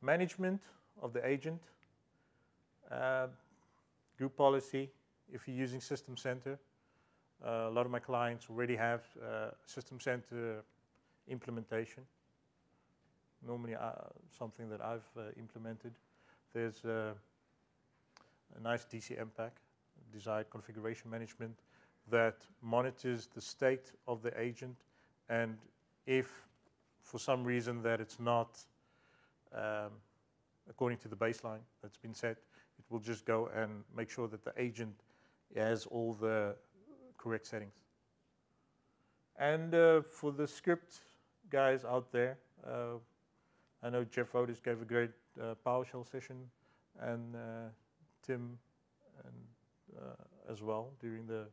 Management of the agent. Uh, group policy, if you're using System Center, uh, a lot of my clients already have uh, System Center implementation. Normally uh, something that I've uh, implemented. There's uh, a nice DCM pack, desired configuration management, that monitors the state of the agent and if for some reason that it's not um, according to the baseline that's been set. It will just go and make sure that the agent has all the correct settings. And uh, for the script guys out there, uh, I know Jeff Wouters gave a great uh, PowerShell session, and uh, Tim and uh, as well during the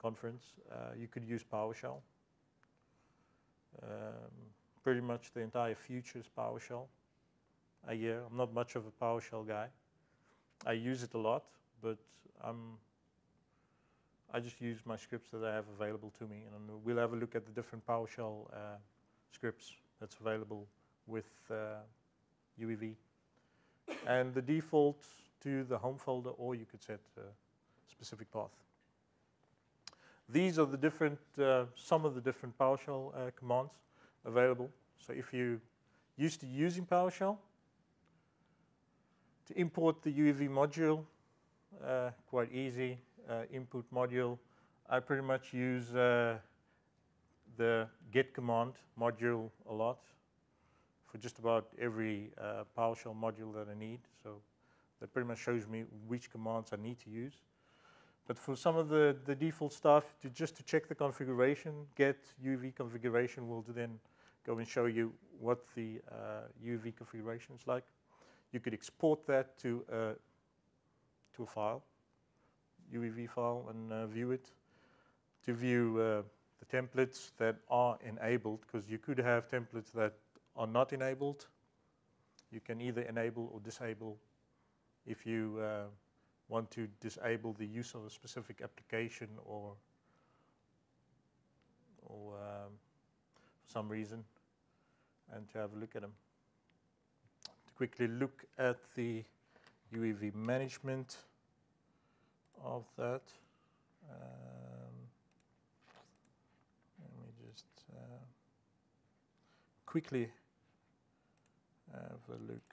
conference. Uh, you could use PowerShell. Um, pretty much the entire future is PowerShell. Uh, yeah, I'm not much of a PowerShell guy. I use it a lot, but I'm I just use my scripts that I have available to me, and we'll have a look at the different PowerShell uh, scripts that's available with uh, UEV. and the default to the home folder, or you could set a specific path. These are the different, uh, some of the different PowerShell uh, commands available. So if you used to using PowerShell, to import the UEV module, uh, quite easy uh, input module, I pretty much use uh, the get command module a lot for just about every uh, PowerShell module that I need. So that pretty much shows me which commands I need to use. But for some of the, the default stuff, to just to check the configuration, get UEV configuration will then go and show you what the uh, UEV configuration is like. You could export that to, uh, to a file. UEV file and uh, view it. To view uh, the templates that are enabled, because you could have templates that are not enabled. You can either enable or disable. If you uh, want to disable the use of a specific application or, or um, for some reason, and to have a look at them. Quickly look at the UEV management of that. Um, let me just uh, quickly have a look.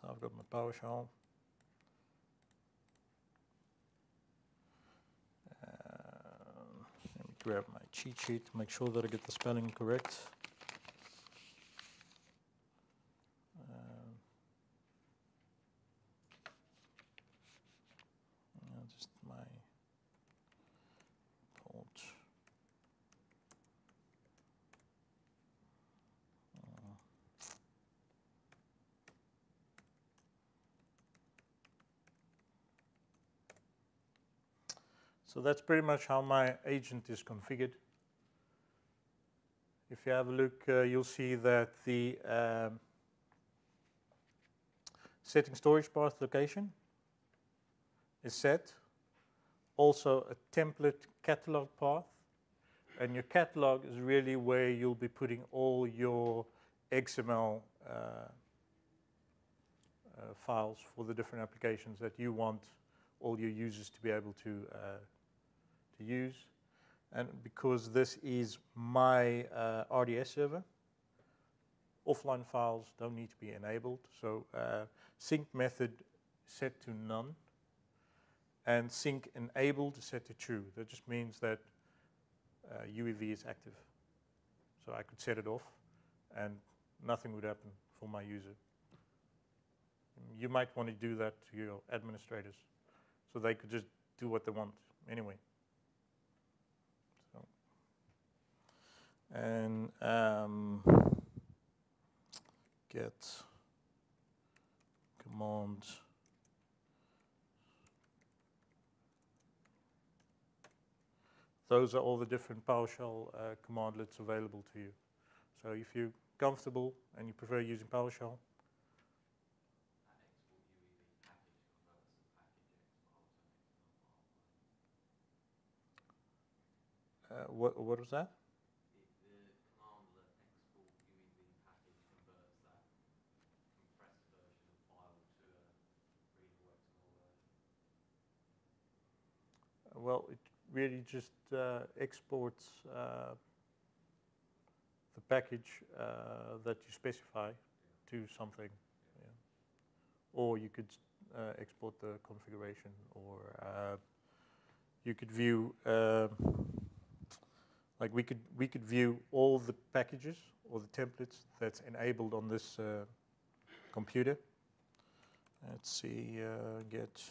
So I've got my PowerShell. Um, let me grab my cheat sheet to make sure that I get the spelling correct. Um, just my port. So that's pretty much how my agent is configured. If you have a look, uh, you'll see that the um, setting storage path location is set. Also a template catalog path. And your catalog is really where you'll be putting all your XML uh, uh, files for the different applications that you want all your users to be able to uh, use. And because this is my uh, RDS server, offline files don't need to be enabled. So uh, sync method set to none and sync enabled set to true. That just means that uh, UEV is active. So I could set it off and nothing would happen for my user. You might want to do that to your administrators so they could just do what they want anyway. And um, get command those are all the different PowerShell uh, commandlets available to you. So if you're comfortable and you prefer using PowerShell, uh, what, what was that? Really just uh, exports uh, the package uh, that you specify to something. Yeah. Or you could uh, export the configuration, or uh, you could view, uh, like we could we could view all the packages or the templates that's enabled on this computer. Let's see, get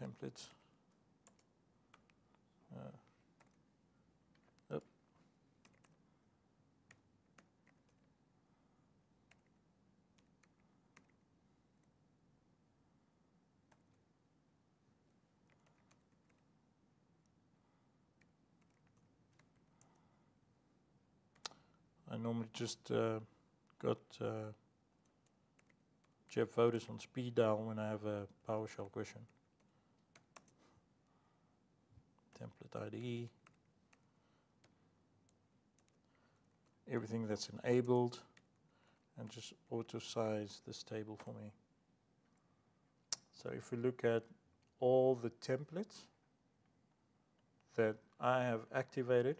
templates. Up. I normally just uh, got uh, Jeff Wouters on speed dial when I have a PowerShell question. Template ID. Everything that's enabled and just auto size this table for me. So if we look at all the templates that I have activated,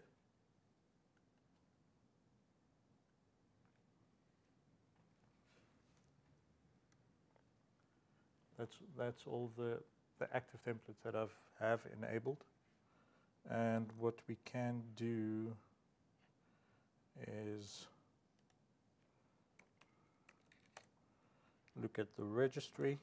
That's that's all the the active templates that I've have enabled. And what we can do is look at the registry.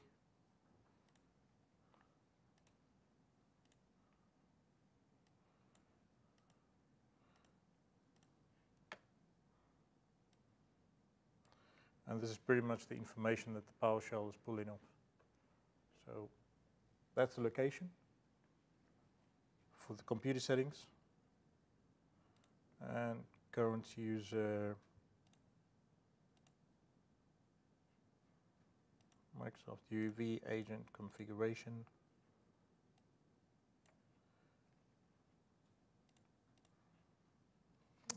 And this is pretty much the information that the PowerShell is pulling off. So that's the location for the computer settings and current user Microsoft UEV agent configuration.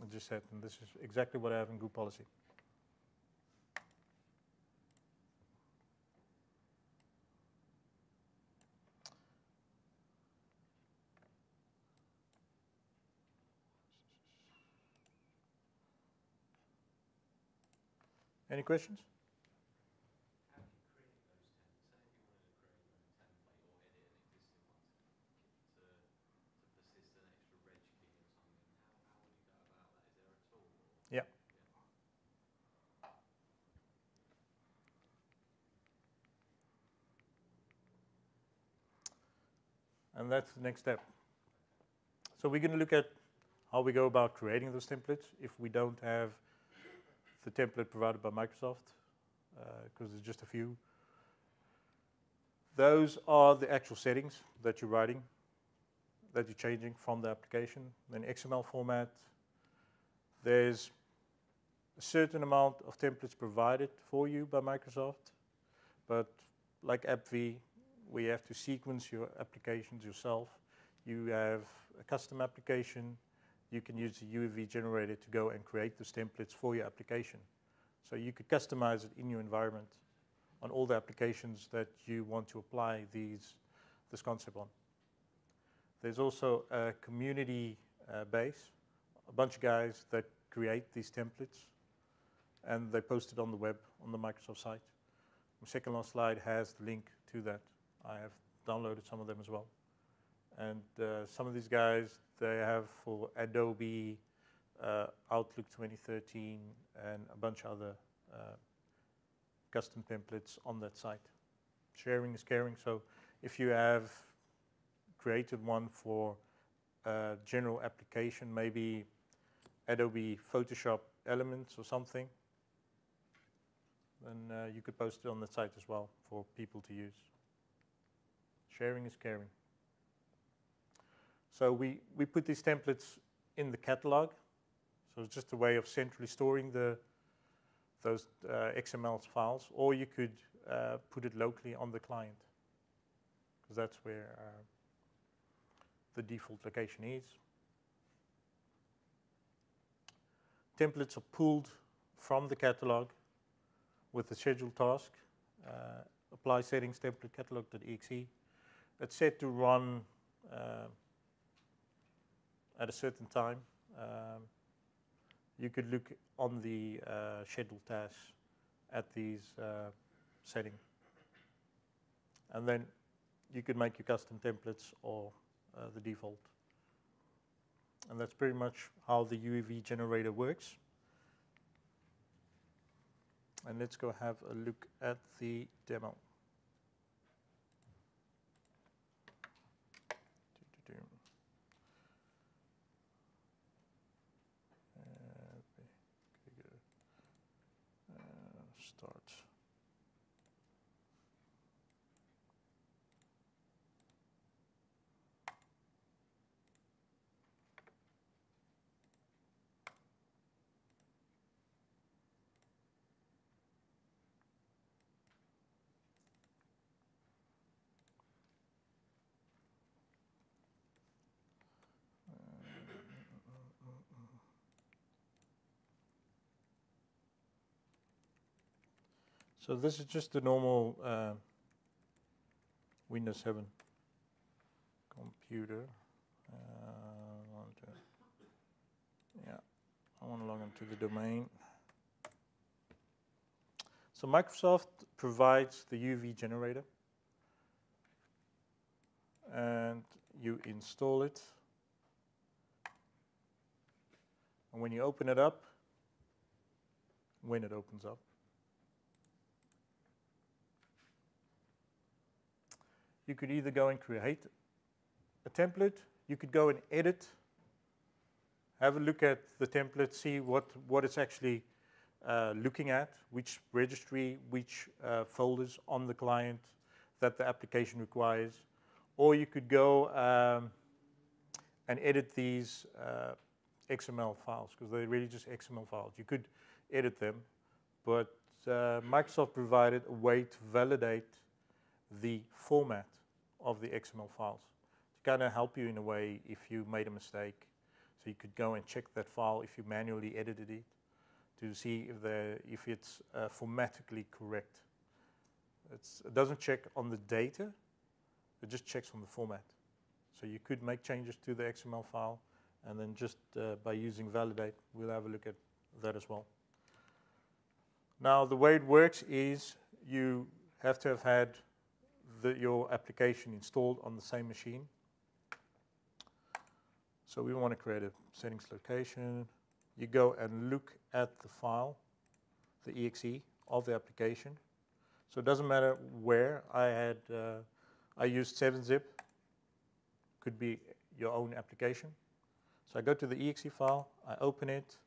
I just said, and this is exactly what I have in group policy. Any questions? How do you create those templates? Say if you wanted to create a template or edit an existing one to, to, to persist an extra reg key or something, how, how would you go about that? Is there a tool? Or? Yeah. And that's the next step. So we're going to look at how we go about creating those templates if we don't have the template provided by Microsoft, uh, because there's just a few. Those are the actual settings that you're writing, that you're changing from the application. Then XML format. There's a certain amount of templates provided for you by Microsoft, but like AppV, we have to sequence your applications yourself. You have a custom application, you can use the UEV generator to go and create those templates for your application. So you could customize it in your environment on all the applications that you want to apply these, this concept on. There's also a community uh, base, a bunch of guys that create these templates and they post it on the web on the Microsoft site. The second last slide has the link to that. I have downloaded some of them as well. And uh, some of these guys, they have for Adobe, uh, Outlook 2013, and a bunch of other uh, custom templates on that site. Sharing is caring, so if you have created one for a general application, maybe Adobe Photoshop Elements or something, then uh, you could post it on the site as well for people to use. Sharing is caring. So we, we put these templates in the catalog. So it's just a way of centrally storing the, those uh, XML files, or you could uh, put it locally on the client, because that's where uh, the default location is. Templates are pulled from the catalog with the scheduled task, uh, apply settings template catalog.exe. It's set to run uh, at a certain time, um, you could look on the uh, schedule tasks at these uh, settings. And then you could make your custom templates or uh, the default. And that's pretty much how the UEV generator works. And let's go have a look at the demo. Do-do-do. Uh, okay, good. Uh, Start. So this is just the normal uh, Windows 7 computer. Uh, to, yeah, I want to log into the domain. So Microsoft provides the UEV generator, and you install it. And when you open it up, when it opens up, you could either go and create a template, you could go and edit, have a look at the template, see what, what it's actually uh, looking at, which registry, which uh, folders on the client that the application requires. Or you could go um, and edit these uh, XML files, because they're really just XML files. You could edit them, but uh, Microsoft provided a way to validate the format of the XML files to kind of help you in a way if you made a mistake. So you could go and check that file if you manually edited it to see if, the, if it's uh, formatically correct. It's, it doesn't check on the data, it just checks on the format. So you could make changes to the XML file and then just uh, by using validate, we'll have a look at that as well. Now the way it works is you have to have had the, your application installed on the same machine. So we want to create a settings location. You go and look at the file, the exe of the application. So it doesn't matter where I had, uh, I used 7-zip, could be your own application. So I go to the exe file, I open it.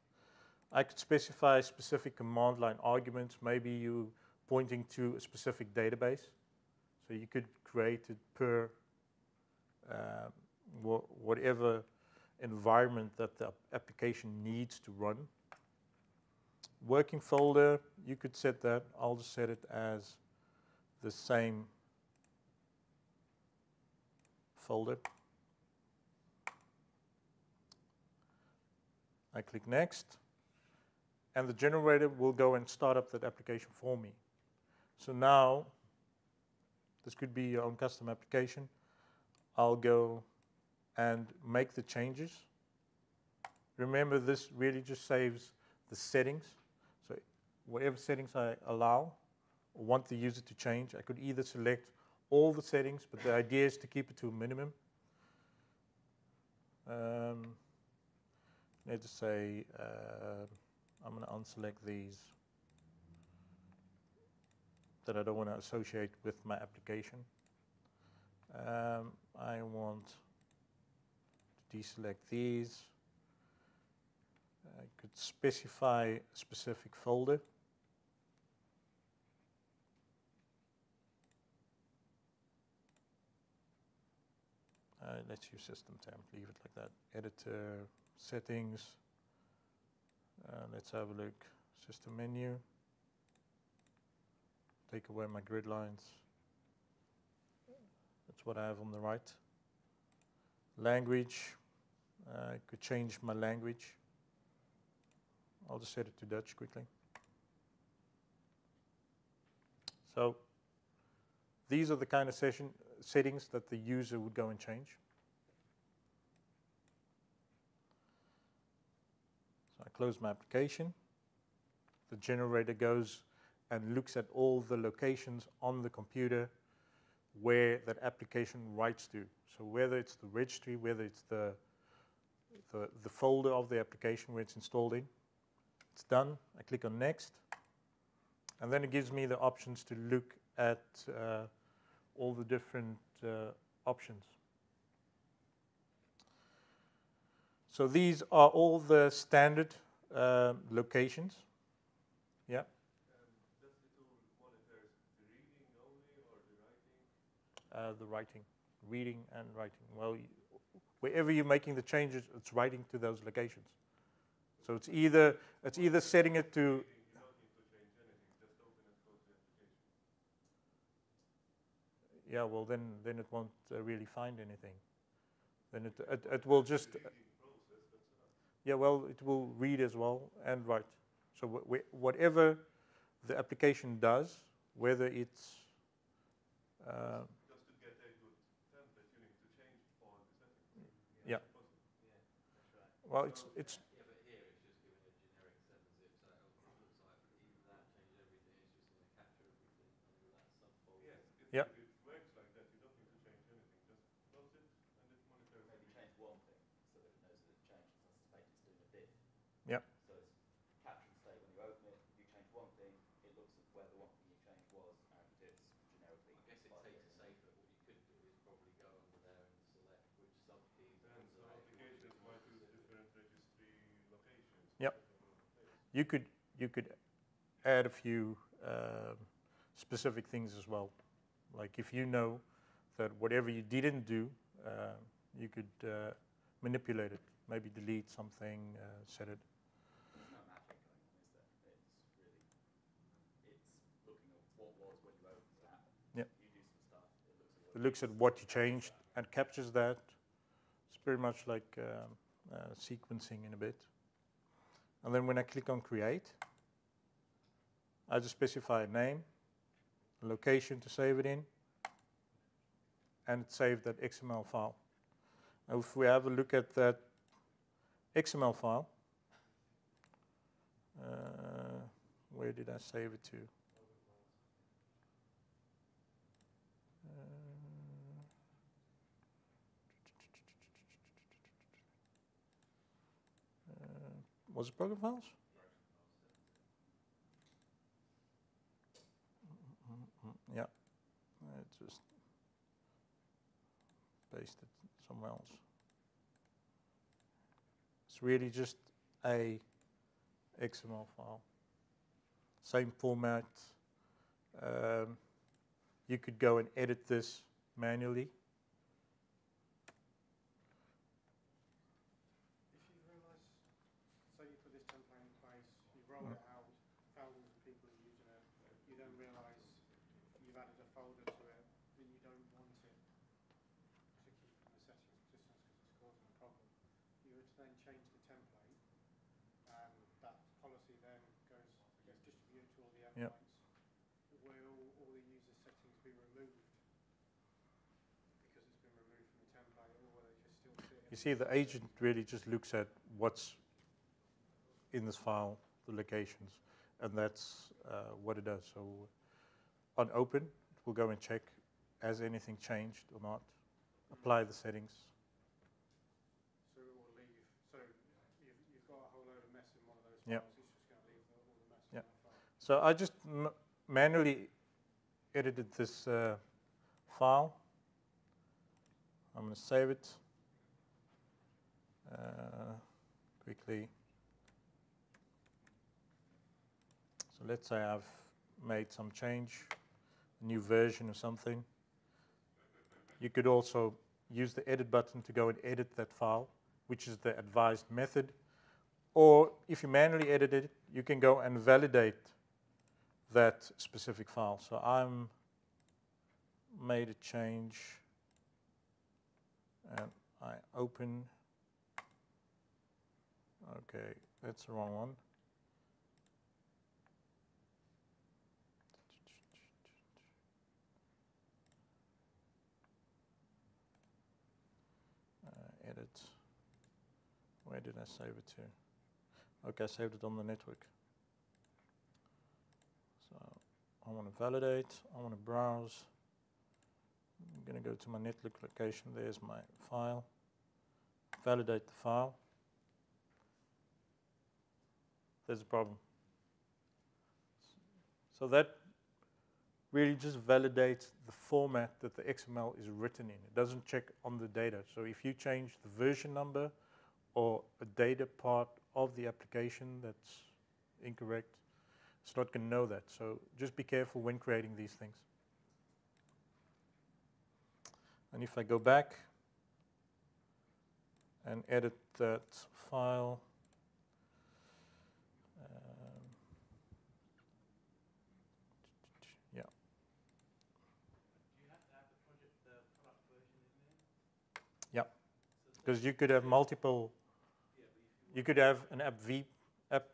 I could specify specific command line arguments, maybe you pointing to a specific database. So you could create it per uh, wh whatever environment that the application needs to run. Working folder, you could set that. I'll just set it as the same folder. I click next, and the generator will go and start up that application for me. So now this could be your own custom application. I'll go and make the changes. Remember, this really just saves the settings. So whatever settings I allow or want the user to change, I could either select all the settings, but the idea is to keep it to a minimum. Um, let's say uh, I'm going to unselect these that I don't want to associate with my application. Um, I want to deselect these. I could specify a specific folder. Uh, let's use system temp, leave it like that. Editor, settings. Uh, let's have a look. System menu take away my grid lines. That's what I have on the right. Language, uh, I could change my language. I'll just set it to Dutch quickly. So these are the kind of session settings that the user would go and change. So I close my application. The generator goes and looks at all the locations on the computer where that application writes to. So whether it's the registry, whether it's the, the, the folder of the application where it's installed in, it's done. I click on next. And then it gives me the options to look at uh, all the different uh, options. So these are all the standard uh, locations. Yeah. Uh, the writing, reading and writing. Well, wherever you're making the changes, it's writing to those locations. So it's either it's either setting it to. Yeah, well then then it won't uh, really find anything. Then it, it it will just. Yeah, well, it will read as well and write. So wh- wh- whatever the application does, whether it's uh, Yeah. Well, it's it's Yeah, but here it's just giving a generic seven zip, so it looks like, but even without changing everything, it's just going to capture everything under that subfolder. Yeah. It works like that. You don't need to change anything. Just close it and it monitors Maybe everything. change one thing so that it knows that it's changed. 'cause I suspect it's doing a diff. Yep. So it's capture and state when you open it. You change one thing, it looks at where the one thing you changed was, and it's generically. I guess it takes a safe, but what you could do is probably go under there and select which subkeys. And so applications might use different registry locations. Yep. you could you could add a few um specific things as well. Like if you know that whatever you didn't do, uh, you could uh, manipulate it. Maybe delete something, uh, set it. There's no magic going on, is there? It's really, it's looking at what was when you opened the app. Yep. You do some stuff, it looks at what. It looks at what you changed and captures that. It's pretty much like um, uh, sequencing in a bit. And then when I click on create, I just specify a name, a location to save it in, and it saved that XML file. Now if we have a look at that XML file, uh, where did I save it to? Was it program files? Yeah, I just paste it somewhere else. It's really just a XML file. Same format. Um, you could go and edit this manually. If you realise, say you put this template in place, you roll it out, thousands of people are using it, you then realise you've added a folder to it that you don't want it to keep in the settings systems because it's causing a problem. You would then change the template, and that policy then goes, gets distributed to all the Yep. endpoints. Will all the user settings be removed? Because it's been removed from the template, or will they just still sit in You see, the agent really just looks at what's in this file, the locations, and that's uh, what it does. So on open, it will go and check has anything changed or not, apply the settings. So it will leave, so you've, you've got a whole load of mess in one of those Yep. files, it's just going to leave all the mess Yep. in that file. So I just m- manually edited this uh, file. I'm going to save it Uh, quickly. So let's say I've made some change, a new version of something. You could also use the edit button to go and edit that file, which is the advised method. Or if you manually edit it, you can go and validate that specific file. So I'm made a change and I open. Okay, that's the wrong one. Uh, edit. Where did I save it to? Okay, I saved it on the network. So I want to validate, I want to browse. I'm going to go to my network location, there's my file. Validate the file. There's a problem. So that really just validates the format that the XML is written in. It doesn't check on the data. So if you change the version number or a data part of the application that's incorrect, it's not going to know that. So just be careful when creating these things. And if I go back and edit that file, um, yeah, Do you have to have the project, the product version in there? Yeah. So because you could have multiple. you could have an App-V app.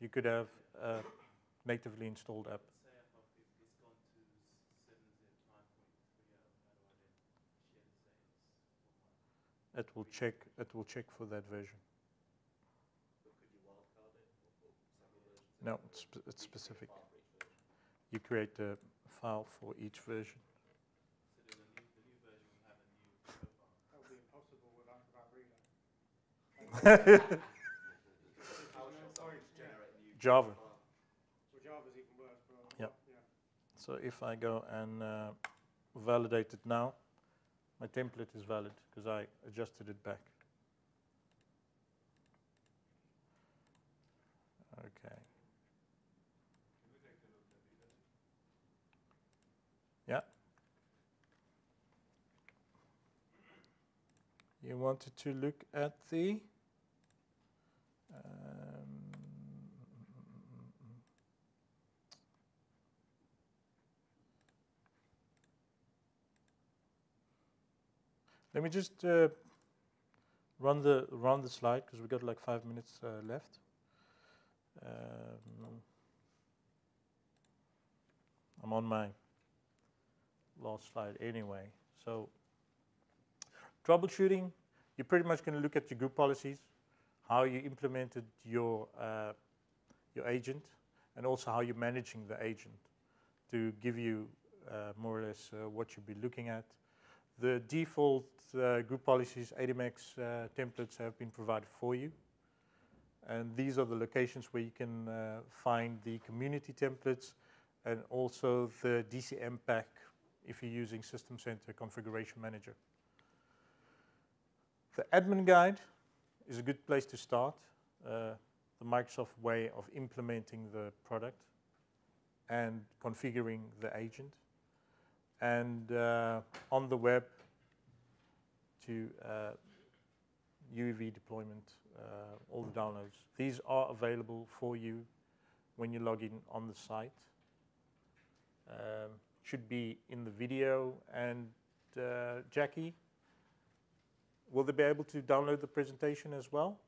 You could have a natively installed app. say if I've- if it's gone to s- 7zip 9.30, how do I then share the settings? It will check. It will check for that version. No, it's, it's specific. You create a file for each version. So then the new, the new version will have a new profile. That would be impossible with Acrobat Reader. PowerShell sorry, doesn't yeah. generate new Java. file. Well, Java's even worse, but Yep. yeah. So if I go and uh, validate it now, my template is valid because I adjusted it back. Okay. Yeah. You wanted to look at the. Let me just uh, run the run the slide because we've got like five minutes uh, left. Um, I'm on my last slide anyway. So troubleshooting, you're pretty much going to look at your group policies, how you implemented your uh, your agent, and also how you're managing the agent to give you uh, more or less uh, what you'll be looking at. The default uh, group policies, ADMX uh, templates have been provided for you. And these are the locations where you can uh, find the community templates and also the DCM pack if you're using System Center Configuration Manager. The admin guide is a good place to start. Uh, the Microsoft way of implementing the product and configuring the agent and uh, on the web to uh, UEV deployment, uh, all the downloads. These are available for you when you log in on the site. Um, should be in the video. And uh, Jackie, will they be able to download the presentation as well?